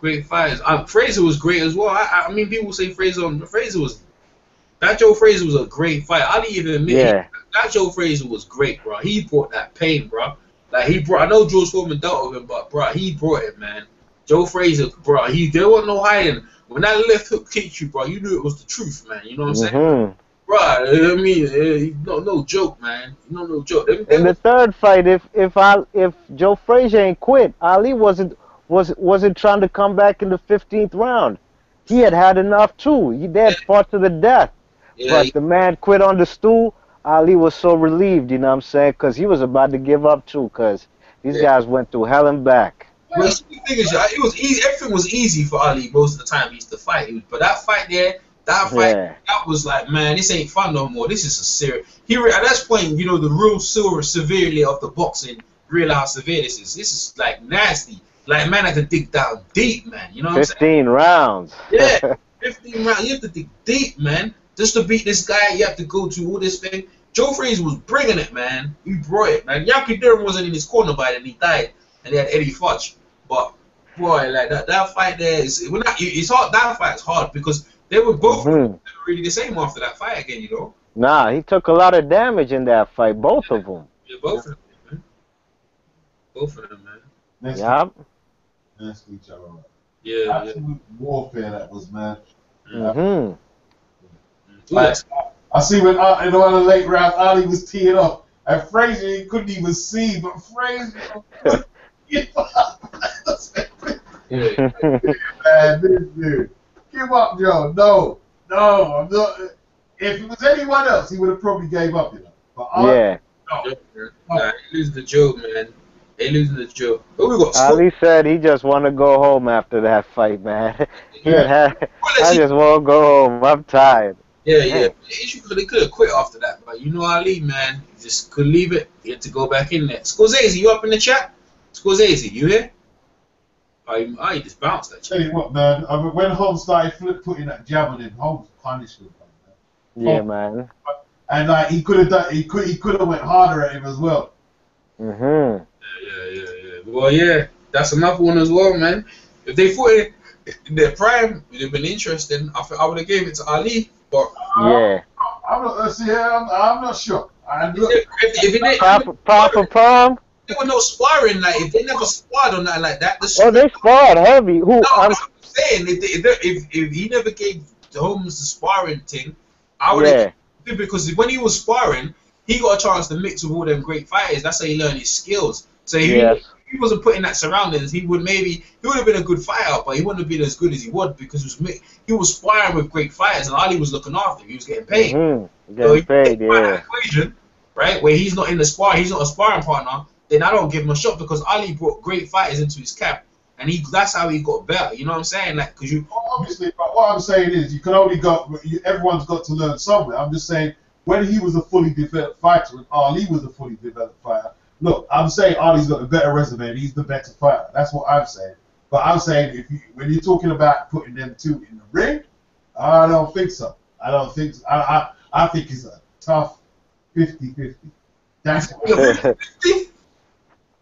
great fighters. Um, Frazier was great as well. I, I mean, people say Frazier, Frazier was that Joe Frazier was a great fighter. I didn't even admit Yeah. That Joe Frazier was great, bro. He brought that pain, bro. Like he brought. I know George Foreman dealt with him, but bro, he brought it, man. Joe Frazier, bro. He there wasn't no hiding. When that left hook kicked you, bro, you knew it was the truth, man. You know what I'm saying? hmm Bro, I mean, no, no joke, man. No, no joke. Them, In the third fight, if if I if Joe Frazier ain't quit, Ali wasn't was wasn't trying to come back in the fifteenth round. He had had enough too. He had fought to the death, yeah, but the man quit on the stool. Ali was so relieved, you know what I'm saying? Because he was about to give up too. Because these Yeah. guys went through hell and back. Well, see, the thing is, it was easy. Everything was easy for Ali most of the time. He used to fight, but that fight there, that fight, Yeah. that was like, man, this ain't fun no more. This is a serious. He re- at that point, you know, the real silver severely of the boxing realize how severe this is. This is like nasty. Like man, I can dig down deep, man. You know what I'm saying? Fifteen rounds. Yeah, 15 rounds. You have to dig deep, man. Just to beat this guy, you have to go to all this thing. Joe Frazier was bringing it, man. He brought it, man. Yankee Durham wasn't in his corner by then. He died, and they had Eddie Futch. But boy, like that, that fight there is when that, it's hard. That fight's hard because they were both Mhm. really the same after that fight again. You know, Nah, he took a lot of damage in that fight. Both of them. yeah, both of them, man. Both of them, man. Next Yep. next to each other. Yeah, yeah. Absolute warfare that was, man. hmm yeah. I see when uh, in one of the late rounds, Ali was teeing up, and Frazier he couldn't even see, but Frazier, yeah. man, this dude, give up, Joe. No, no, I'm not. If it was anyone else, he would have probably gave up, you know. But Ali, yeah. no. Nah, they losing the Joe, man. They losing the Joe. But we got Ali said he just want to go home after that fight, man. He had had, Well, I see. just want to go home. I'm tired. Yeah, yeah. The issue could they could have quit after that, but you know Ali, man, he just could leave it. He had to go back in there. Scorsese, you up in the chat? Scorsese, you here? Oh, you, oh, just bounced that Tell you what, man. I mean, when Holmes started flip, putting that javelin, Holmes punished him. Man. Yeah, man. And like he could have done, he could he could have went harder at him as well. Mhm. Yeah, yeah, yeah. Well, yeah, that's another one as well, man. If they fought it in their prime, it would have been interesting. I, th- I would have gave it to Ali, but Yeah. I'm not. uh, See, I'm, I'm not sure. I if, look, if, if it didn't, Pop, pop for palm. there was no sparring. Like if they never sparred on that like that, the Oh, they sparred heavy. Who? No, I'm, I'm saying if, they, if, they- if if he never gave Holmes the sparring thing, I would have yeah. because when he was sparring, he got a chance to mix with all them great fighters. That's how he learned his skills. So if, Yes. He, wasn't put in that surroundings, he would maybe he would have been a good fighter, but he wouldn't have been as good as he would because he was he was sparring with great fighters, and Ali was looking after him. He was getting paid. Mhm. So Getting paid. you that Yeah. equation, right, where he's not in the spar, he's not a sparring partner, then I don't give him a shot because Ali brought great fighters into his camp, and he that's how he got better. You know what I'm saying? Like, because you obviously, but what I'm saying is, you can only go. You, everyone's got to learn somewhere. I'm just saying, when he was a fully developed fighter and Ali was a fully developed fighter, look, I'm saying Ali's got a better resume and he's the better fighter. That's what I'm saying. But I'm saying, if you, when you're talking about putting them two in the ring, I don't think so. I don't think. So. I, I I think it's a tough 50-50. That's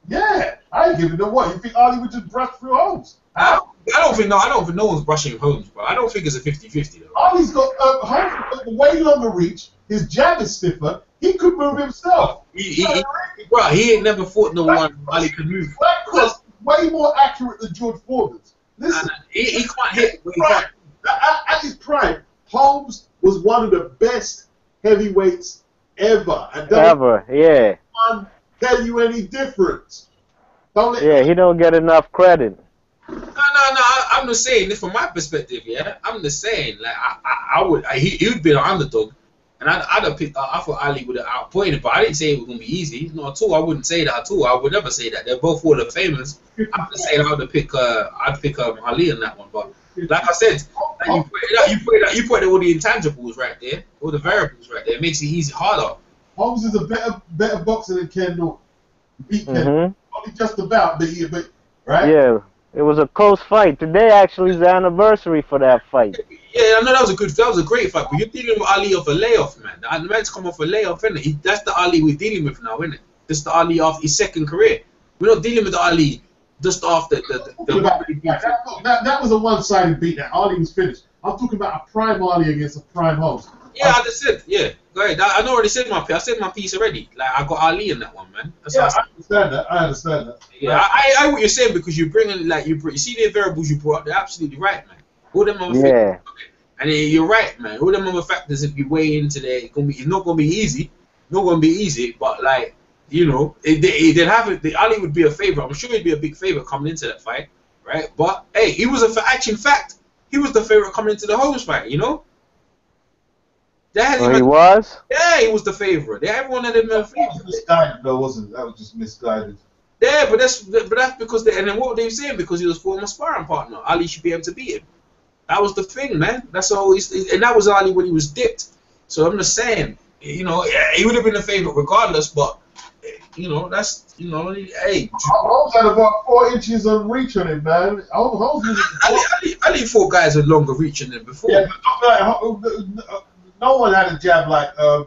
yeah. I ain't giving no what. You think Ali would just brush through Holmes? I don't, I don't think no, I don't think no one's brushing Holmes, but I don't think it's a 50-50 though. Ali's got uh, Holmes got way longer reach. His jab is stiffer. He could move himself. He, he, he, bro, he ain't never fought no one Ali could move. That cross way more accurate than George Foreman's. Listen, And he, he can't hit. He can't. at, at his prime, Holmes was one of the best heavyweights ever, and don't Ever. Yeah. one tell you any difference. Don't let Yeah. He don't get enough credit. No, no, no. I, I'm just saying this from my perspective. Yeah, I'm just saying like I, I, I would. I, he, he would be an underdog, and I'd, I'd have picked. I, I thought Ali would have outpointed, but I didn't say it was gonna be easy. Not at all. I wouldn't say that at all. I would never say that. They're both Hall of Famers. I'm just saying I would have pick. Uh, I'd pick um, Ali in that one. But like I said, like you put it out, you put it out, you put all the intangibles right there, all the variables right there. It makes it easy harder. Holmes is a better better boxer than Ken Norton. Beat Ken Mhm. only just about, but he, but right. Yeah, it was a close fight. Today actually is the anniversary for that fight. Yeah, I know that was a good, that was a great fight, but you're dealing with Ali off a layoff, man. The man's come off a layoff, innit? He, that's the Ali we're dealing with now, innit? This the Ali of his second career. We're not dealing with the Ali just after the the, the, about- that, that, that was a one-sided beat. That Ali was finished. I'm talking about a prime Ali against a prime Holmes. Yeah, I just said, yeah. Go ahead. I, I already said my piece. I said my piece already. Like I got Ali in that one, man. That's Yeah, I understand that. I understand that. Yeah, I, I, I what you're saying because you're bringing like you br- you see the variables you brought up. They're absolutely right, man. All them other Yeah. And you're right, man. All them other factors, if you weigh into there, it's gonna be it's not gonna be easy. Not gonna be easy, but like you know, it, they, they'd have it. The Ali would be a favorite. I'm sure he'd be a big favorite coming into that fight, right? But hey, he was a fa- actually, in fact, he was the favorite coming into the Holmes fight. You know, they had Oh, him he at- was? yeah, he was the favorite. They everyone had him a That was favorite. misguided, though, wasn't it? That was just misguided. Yeah, but that's but that's because they and then what they were they saying because he was former sparring partner. Ali should be able to beat him. That was the thing, man. That's always and that was Ali when he was dipped. So I'm just saying, you know, yeah, he would have been a favorite regardless. But you know, that's you know, hey, Holmes had about four inches of reach on him, man. Holmes, Holmes was Ali, Ali, Ali fought guys with longer reach than him before. yeah, but like, Ho- uh, no one had a jab like um,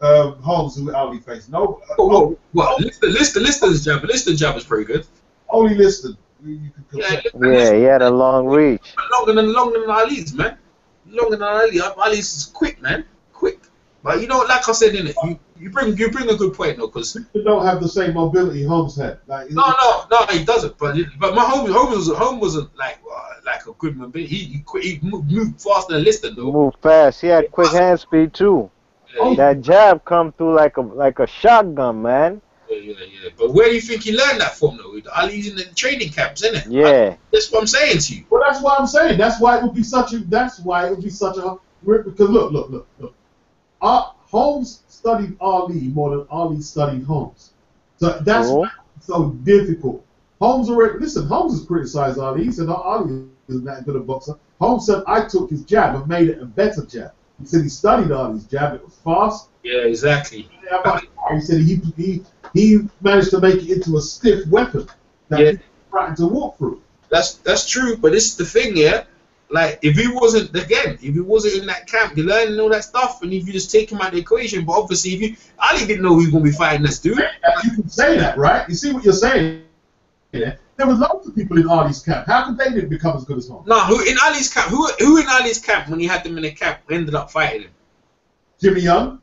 um, Holmes who Ali faced. No, What? What? what? Liston, Liston, Liston's jab, Liston's jab was pretty good. only listed. You, you Yeah. Yeah, he had a long reach. longer than longer than Ali's, man. Longer than Ali. Ali's is quick, man. Quick. But you know, like I said in it, you, you bring you bring a good point though, because They don't have the same mobility Holmes had. Like, no, no, no, he doesn't. But but my home home was home wasn't like uh, like a good mobility. He he, he moved, moved faster than Liston He though. moved fast. He had quick hand speed too. Yeah, That jab come through like a like a shotgun, man. yeah, yeah, yeah. But where do you think he learned that from though? Ali's in the training camps, isn't it? Yeah. That's what I'm saying to you. Well, that's what I'm saying. That's why it would be such a. That's why it would be such a. Because look, look, look, look. Uh, Holmes studied Ali more than Ali studied Holmes. So that's Cool. why it's so difficult. Holmes already listen. Holmes has criticized Ali. He said "Oh, Ali isn't that good a boxer. Holmes said I took his jab and made it a better jab. He said he studied Ali's jab. It was fast. Yeah, exactly. He said he he he managed to make it into a stiff weapon that Yeah. he threatened to walk through. That's that's true, but this is the thing, yeah. Like if he wasn't again, if he wasn't in that camp, you learning all that stuff, and if you just take him out of the equation. But obviously, if you Ali didn't know he was gonna be fighting this dude. You can say that, right? You see what you're saying? Yeah. There were loads of people in Ali's camp. How could they didn't become as good as him? No, who in Ali's camp? Who who in Ali's camp when he had them in the camp ended up fighting him? Jimmy Young?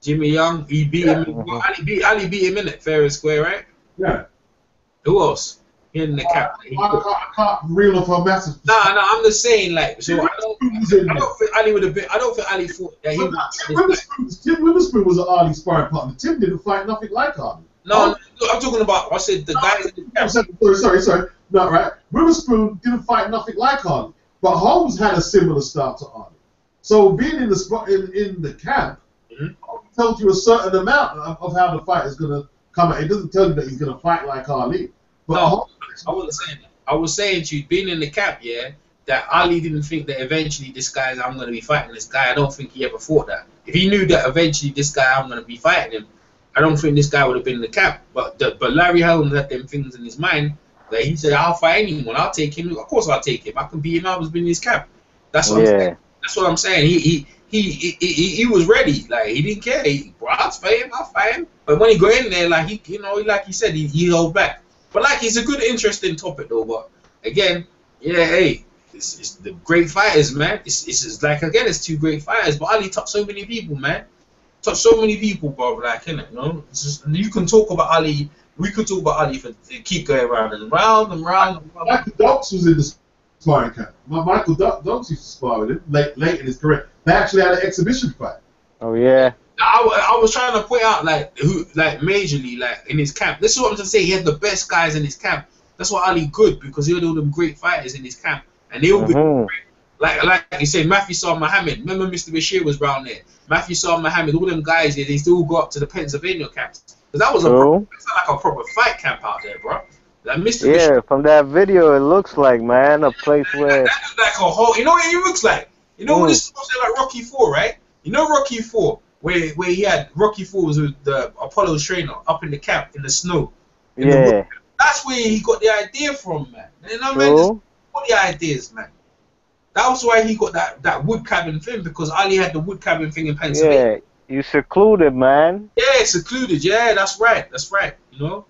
Jimmy Young, he beat him. Well, Ali beat Ali beat him in it, fair and square, right? Yeah. Who else in the camp? I, can't, reel off a massive. Nah, nah, I'm just saying, like, so I don't, Tim was I don't think Ali would have been. I don't think Ali thought that he Tim would. Witherspoon, Tim Witherspoon was an Ali sparring partner. Tim didn't fight nothing like Ali. No, no, I'm talking about. I said the guys in I'm sorry, sorry, sorry. Not right. Witherspoon didn't fight nothing like Ali, but Holmes had a similar style to Ali. So being in the in, in the camp Mhm. tells you a certain amount of, of how the fight is going to come out. It doesn't tell you that he's going to fight like Ali. But No. Holmes, I wasn't saying that. I was saying to you, being in the camp, yeah, that Ali didn't think that eventually this guy's I'm going to be fighting this guy. I don't think he ever thought that. If he knew that eventually this guy I'm going to be fighting him, I don't think this guy would have been in the camp. But the, but Larry Holmes had them things in his mind that he said, I'll fight anyone. I'll take him. Of course I'll take him. I can beat him. I was in his camp. That's what I'm saying. Yeah. That's what I'm saying. He he he he, he, he was ready. Like he didn't care. He, bro, I'll fight him. I'll fight him. But when he got in there, like he you know, like he said, he, he held back. But like it's a good, interesting topic though. But again, yeah, hey, it's, it's the great fighters, man. It's, it's it's like again, it's two great fighters. But Ali touched so many people, man. Touched so many people, bro. Like, innit, you know, it's just, you can talk about Ali. We could talk about Ali for keep going round and round and round. And round. Michael Dokes was in the sparring camp. My, Michael Duk- used to spar with him late, late in his career. They actually had an exhibition fight. Oh yeah. I, I was trying to point out like who like majorly like in his camp. This is what I'm trying to say. He had the best guys in his camp. That's why Ali good because he had all them great fighters in his camp, and they all be Mhm. like like you say Matthew Saad Muhammad. Remember Mr. Bashir was round there. Matthew Saad Muhammad. All them guys there, they still got up to the Pennsylvania camps. 'Cause that was a proper, that's like a proper fight camp out there, bro. Like Mr. Bashir, Yeah, from that video, it looks like man a place where that, that like a whole. You know what he looks like? You know what Mm. this looks like Rocky Four, right? You know Rocky Four where where he had Rocky Falls with the Apollo trainer up in the camp in the snow. in Yeah. wood. That's where he got the idea from, man. You know, man, just got the ideas, man. That was why he got that, that wood cabin thing because Ali had the wood cabin thing in Pennsylvania. Yeah. You secluded, man. Yeah, secluded. Yeah, that's right. That's right. You know,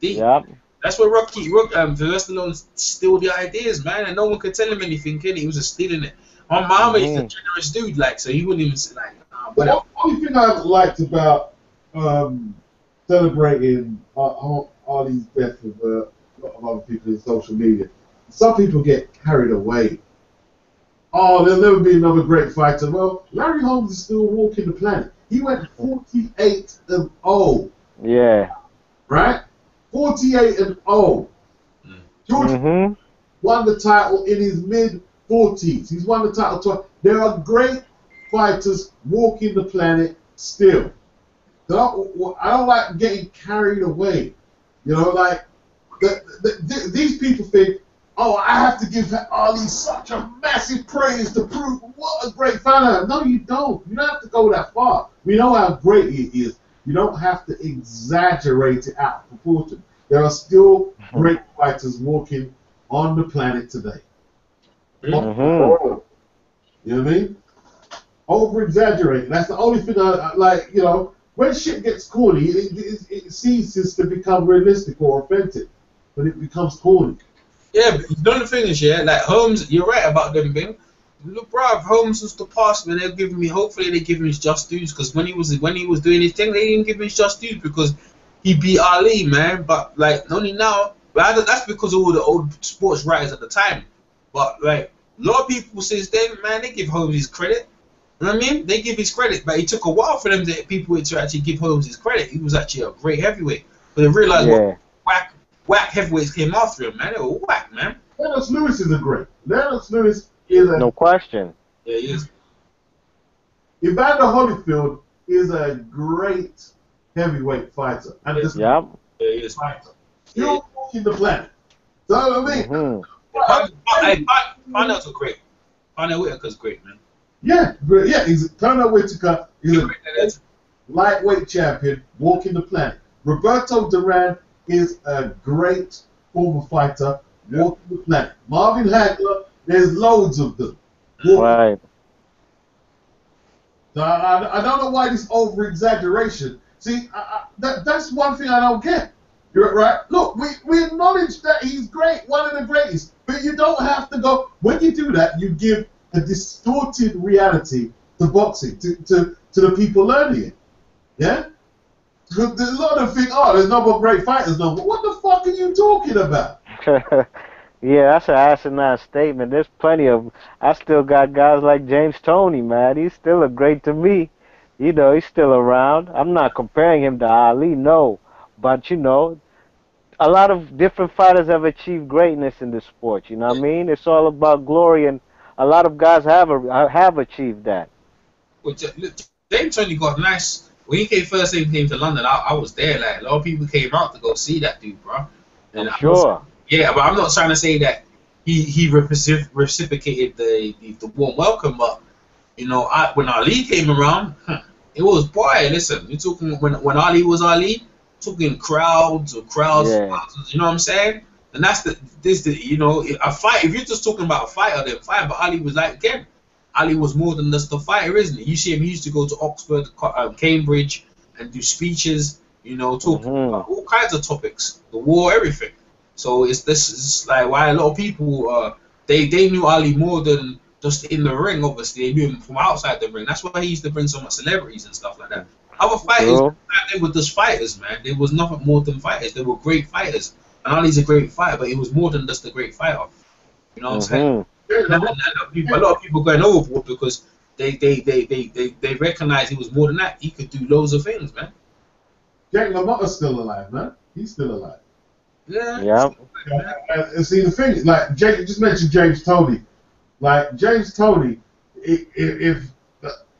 The- Yep. that's where Rocky, Rock, um, Sylvester Stallone steal the ideas, man, and no one could tell him anything. Can he? He was just stealing it. My mama is a generous dude, like so he wouldn't even say, like, uh, The only thing I've liked about um, celebrating Ar- Ar- Ali's death with uh, a lot of other people in social media, some people get carried away. Oh, there'll never be another great fighter. Well, Larry Holmes is still walking the planet. He went 48 and 0, Yeah. right? 48 and 0. Mm. George Mm-hmm. won the title in his mid 40s. He's won the title twice. There are great fighters walking the planet still. Don't, I don't like getting carried away. You know, like the, the, the, these people think, oh, I have to give Ali such a massive praise to prove what a great fighter. No, you don't. You don't have to go that far. We know how great he is. You don't have to exaggerate it out of proportion. There are still great fighters walking on the planet today. Mhm. You know what I mean? Over exaggerating. That's the only thing I, like. You know, when shit gets corny, it, it, it ceases to become realistic or authentic. When it becomes corny. Yeah, but the thing is, yeah, like Holmes, you're right about them thing. Look, bro, Holmes was the past, man, they're giving me. Hopefully, they give him his just dues because when he was when he was doing his thing, they didn't give him his just dues because he beat Ali, man. But like only now, but that's because of all the old sports writers at the time. But like a lot of people since then, man, they give Holmes his credit. You know what I mean? They give his credit, but it took a while for them to people to actually give Holmes his credit. He was actually a great heavyweight, but they realized what whack whack heavyweights came after him, man. They were whack, man. Lennox Lewis is a great. Lennox Lewis is a. No question. Yeah, he is. Evander Holyfield is a great heavyweight fighter. And this Yep. Yeah, he is. fighter. Still walking the planet. So, I mean, hmm Pan- Pan- Pan- Pernell's a great. Pernell Whitaker's great, man. Yeah, yeah, he's Turner Whitaker is a Great at lightweight champion walking the planet. Roberto Duran is a great former fighter walking the planet. Marvin Hagler, there's loads of them. Right. So I, I, I don't know why this over exaggeration. See, I, I, that, that's one thing I don't get. You're right. Look, we, we acknowledge that he's great, one of the greatest, but you don't have to go. When you do that, you give a distorted reality to boxing, to, to, to the people learning it. Yeah? A lot of think, oh, there's no more great fighters no more. What the fuck are you talking about? yeah, that's an asinine statement. There's plenty of. I still got guys like James Toney, man. He's still a great to me. You know, he's still around. I'm not comparing him to Ali, no. But you know, a lot of different fighters have achieved greatness in the sport. You know what I mean? It's all about glory, and a lot of guys have a, have achieved that. Which, uh, James Toney got nice. When he came first, he came to London. I, I was there. Like a lot of people came out to go see that dude, bro. And I'm I was- sure. Yeah, but I'm not trying to say that he he recipro- reciprocated the, the the warm welcome, but you know, I, when Ali came around, it was boy. Listen, you're talking when when Ali was Ali, talking crowds or crowds, Yeah. thousands, you know what I'm saying? And that's the this the you know a fight. If you're just talking about a fighter, then fine. But Ali was like again, Ali was more than just a fighter, isn't he? You see him. He used to go to Oxford, um, Cambridge, and do speeches. You know, talking Mhm. about all kinds of topics, the war, everything. So it's this is like why a lot of people uh they they knew Ali more than just in the ring. Obviously, they knew him from outside the ring. That's why he used to bring so much celebrities and stuff like that. Other fighters, they were just fighters, man. There was nothing more than fighters. They were great fighters. And Ali's a great fighter, but he was more than just a great fighter. You know what I'm mm-hmm. saying? And, and a, lot of people, a lot of people going overboard because they they, they, they, they they recognize he was more than that. He could do loads of things, man. Jake LaMotta's still alive, man. He's still alive. Yeah. Yep. And, and see the thing, is, like Jake, just mentioned James Toney. Like James Toney, i- i- if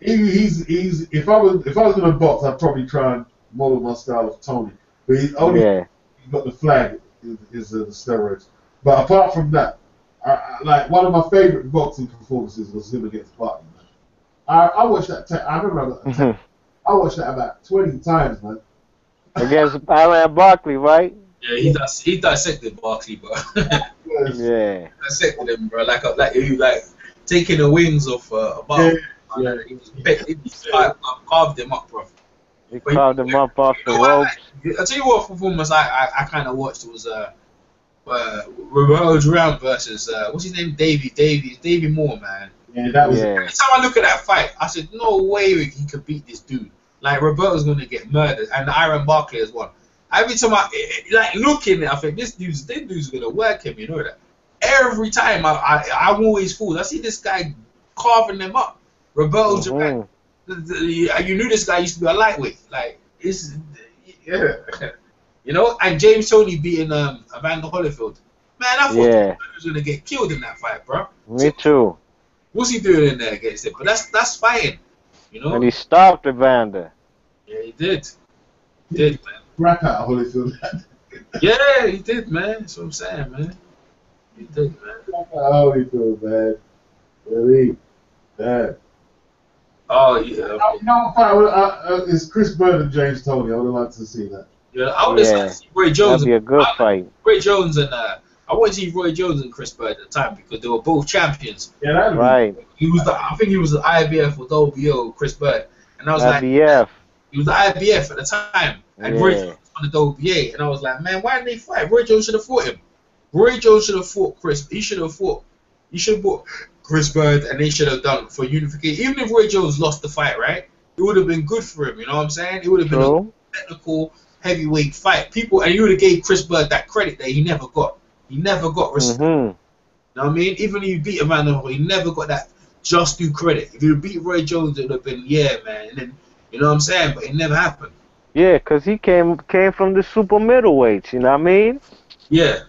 he, he's he's if I was if I was gonna box, I'd probably try and model my style of Toney. But he only Yeah. he got the flag is, is uh, the steroids. But apart from that, I, I, like one of my favorite boxing performances was him against Barton. Man. I, I watched that. ta- I remember. I got that. I watched that about twenty times, man. Against Iran Barkley, right? Yeah, he dis- he dissected Barkley, bro. Yes. Yeah. dissected him, bro. Like a, like he like taking the wings off uh, a ball. Yeah, Yeah, he was, he was carved, carved him up, bro. He carved him up off the You know what, ropes. like, I tell you what performance I I, I kind of watched was uh uh Roberto Duran versus uh what's his name Davey Davey Davey Moore man. Yeah, that was. Yeah. Every time I look at that fight, I said no way he could beat this dude. Like Roberto's gonna get murdered, and Iran Barkley as well. Every time I like looking, I think this dude's this dude's gonna work him. You know that. Every time I, I I'm always fooled. I see this guy carving them up. Roberto Duran Mhm. the- the- you knew this guy used to be a lightweight. Like it's yeah, you know. And James Toney beating um Evander Holyfield. Man, I thought Yeah. he was gonna get killed in that fight, bro. Me too. What's he doing in there against it? But that's that's fighting, you know. And he stopped Evander. yeah, he did. He did, man. Crack out of Holyfield. Yeah, he did, man. That's what I'm saying, man. He did, man. Crack out of Holyfield, man. Really? Yeah. Oh yeah, No, no fight. Uh, uh, it's Chris Byrd and James Toney. I would have liked to see that. yeah. I would have Yeah. liked to see Roy Jones. That'd be a good I- fight. Roy Jones and uh, I wanted to see Roy Jones and Chris Byrd at the time because they were both champions. Yeah, that'd be Right. He was the, I think he was the IBF or WBO, Chris Byrd, and I was like, IBF. he was the IBF at the time, and Roy Jones was on the WBA, and I was like, man, why didn't they fight? Roy Jones should have fought him. Roy Jones should have fought Chris. He should have fought. He should have fought Chris Byrd, and they should have done for unification. Even if Roy Jones lost the fight, right, it would have been good for him. You know what I'm saying? It would have been True. a technical heavyweight fight. People, and he would have gave Chris Byrd that credit that he never got. He never got respect. hmm You know what I mean? Even if you beat a man, he never got that just due credit. If you beat Roy Jones, it would have been yeah, man. And then you know what I'm saying? But it never happened. Yeah, cause he came came from the super middleweights, you know what I mean? Yeah,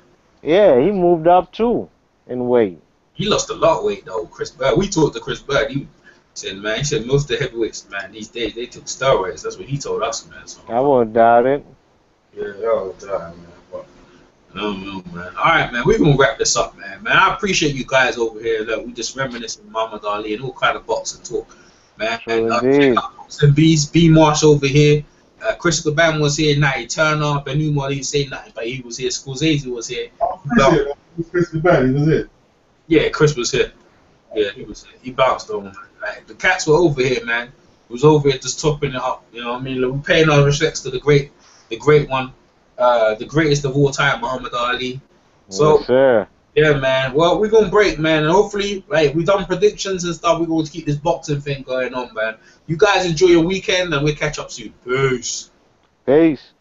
Yeah, he moved up too in weight. He lost a lot of weight though, Chris Byrd. We talked to Chris Byrd. He said, man, he said most of the heavyweights, man, these days they took steroids. That's what he told us, man. So I won't doubt it. yeah, all the time, man. But, no, no, man. All right, man. We're gonna wrap this up, man. Man, I appreciate you guys over here. Look, we just reminiscing Muhammad Ali and all kind of boxing talk, man. Sure And, uh, indeed. check out Boxing Bees, B Marsh over here. Uh, Chris Caban was here, Natty Turner, Benuma didn't say nothing, but he was here. Scorsese was here. Oh, Chris, it. Chris Byrd, he was it. Yeah, Chris was here. Yeah, he was here. He bounced on. Like, the cats were over here, man. He was over here just topping it up. You know what I mean? Like, we're paying our respects to the great, the great one, uh, the greatest of all time, Muhammad Ali. So yes, yeah, man. Well, we're gonna break, man, and hopefully, like we've done predictions and stuff. We're going to keep this boxing thing going on, man. You guys enjoy your weekend, and we'll catch up soon. Peace. Peace.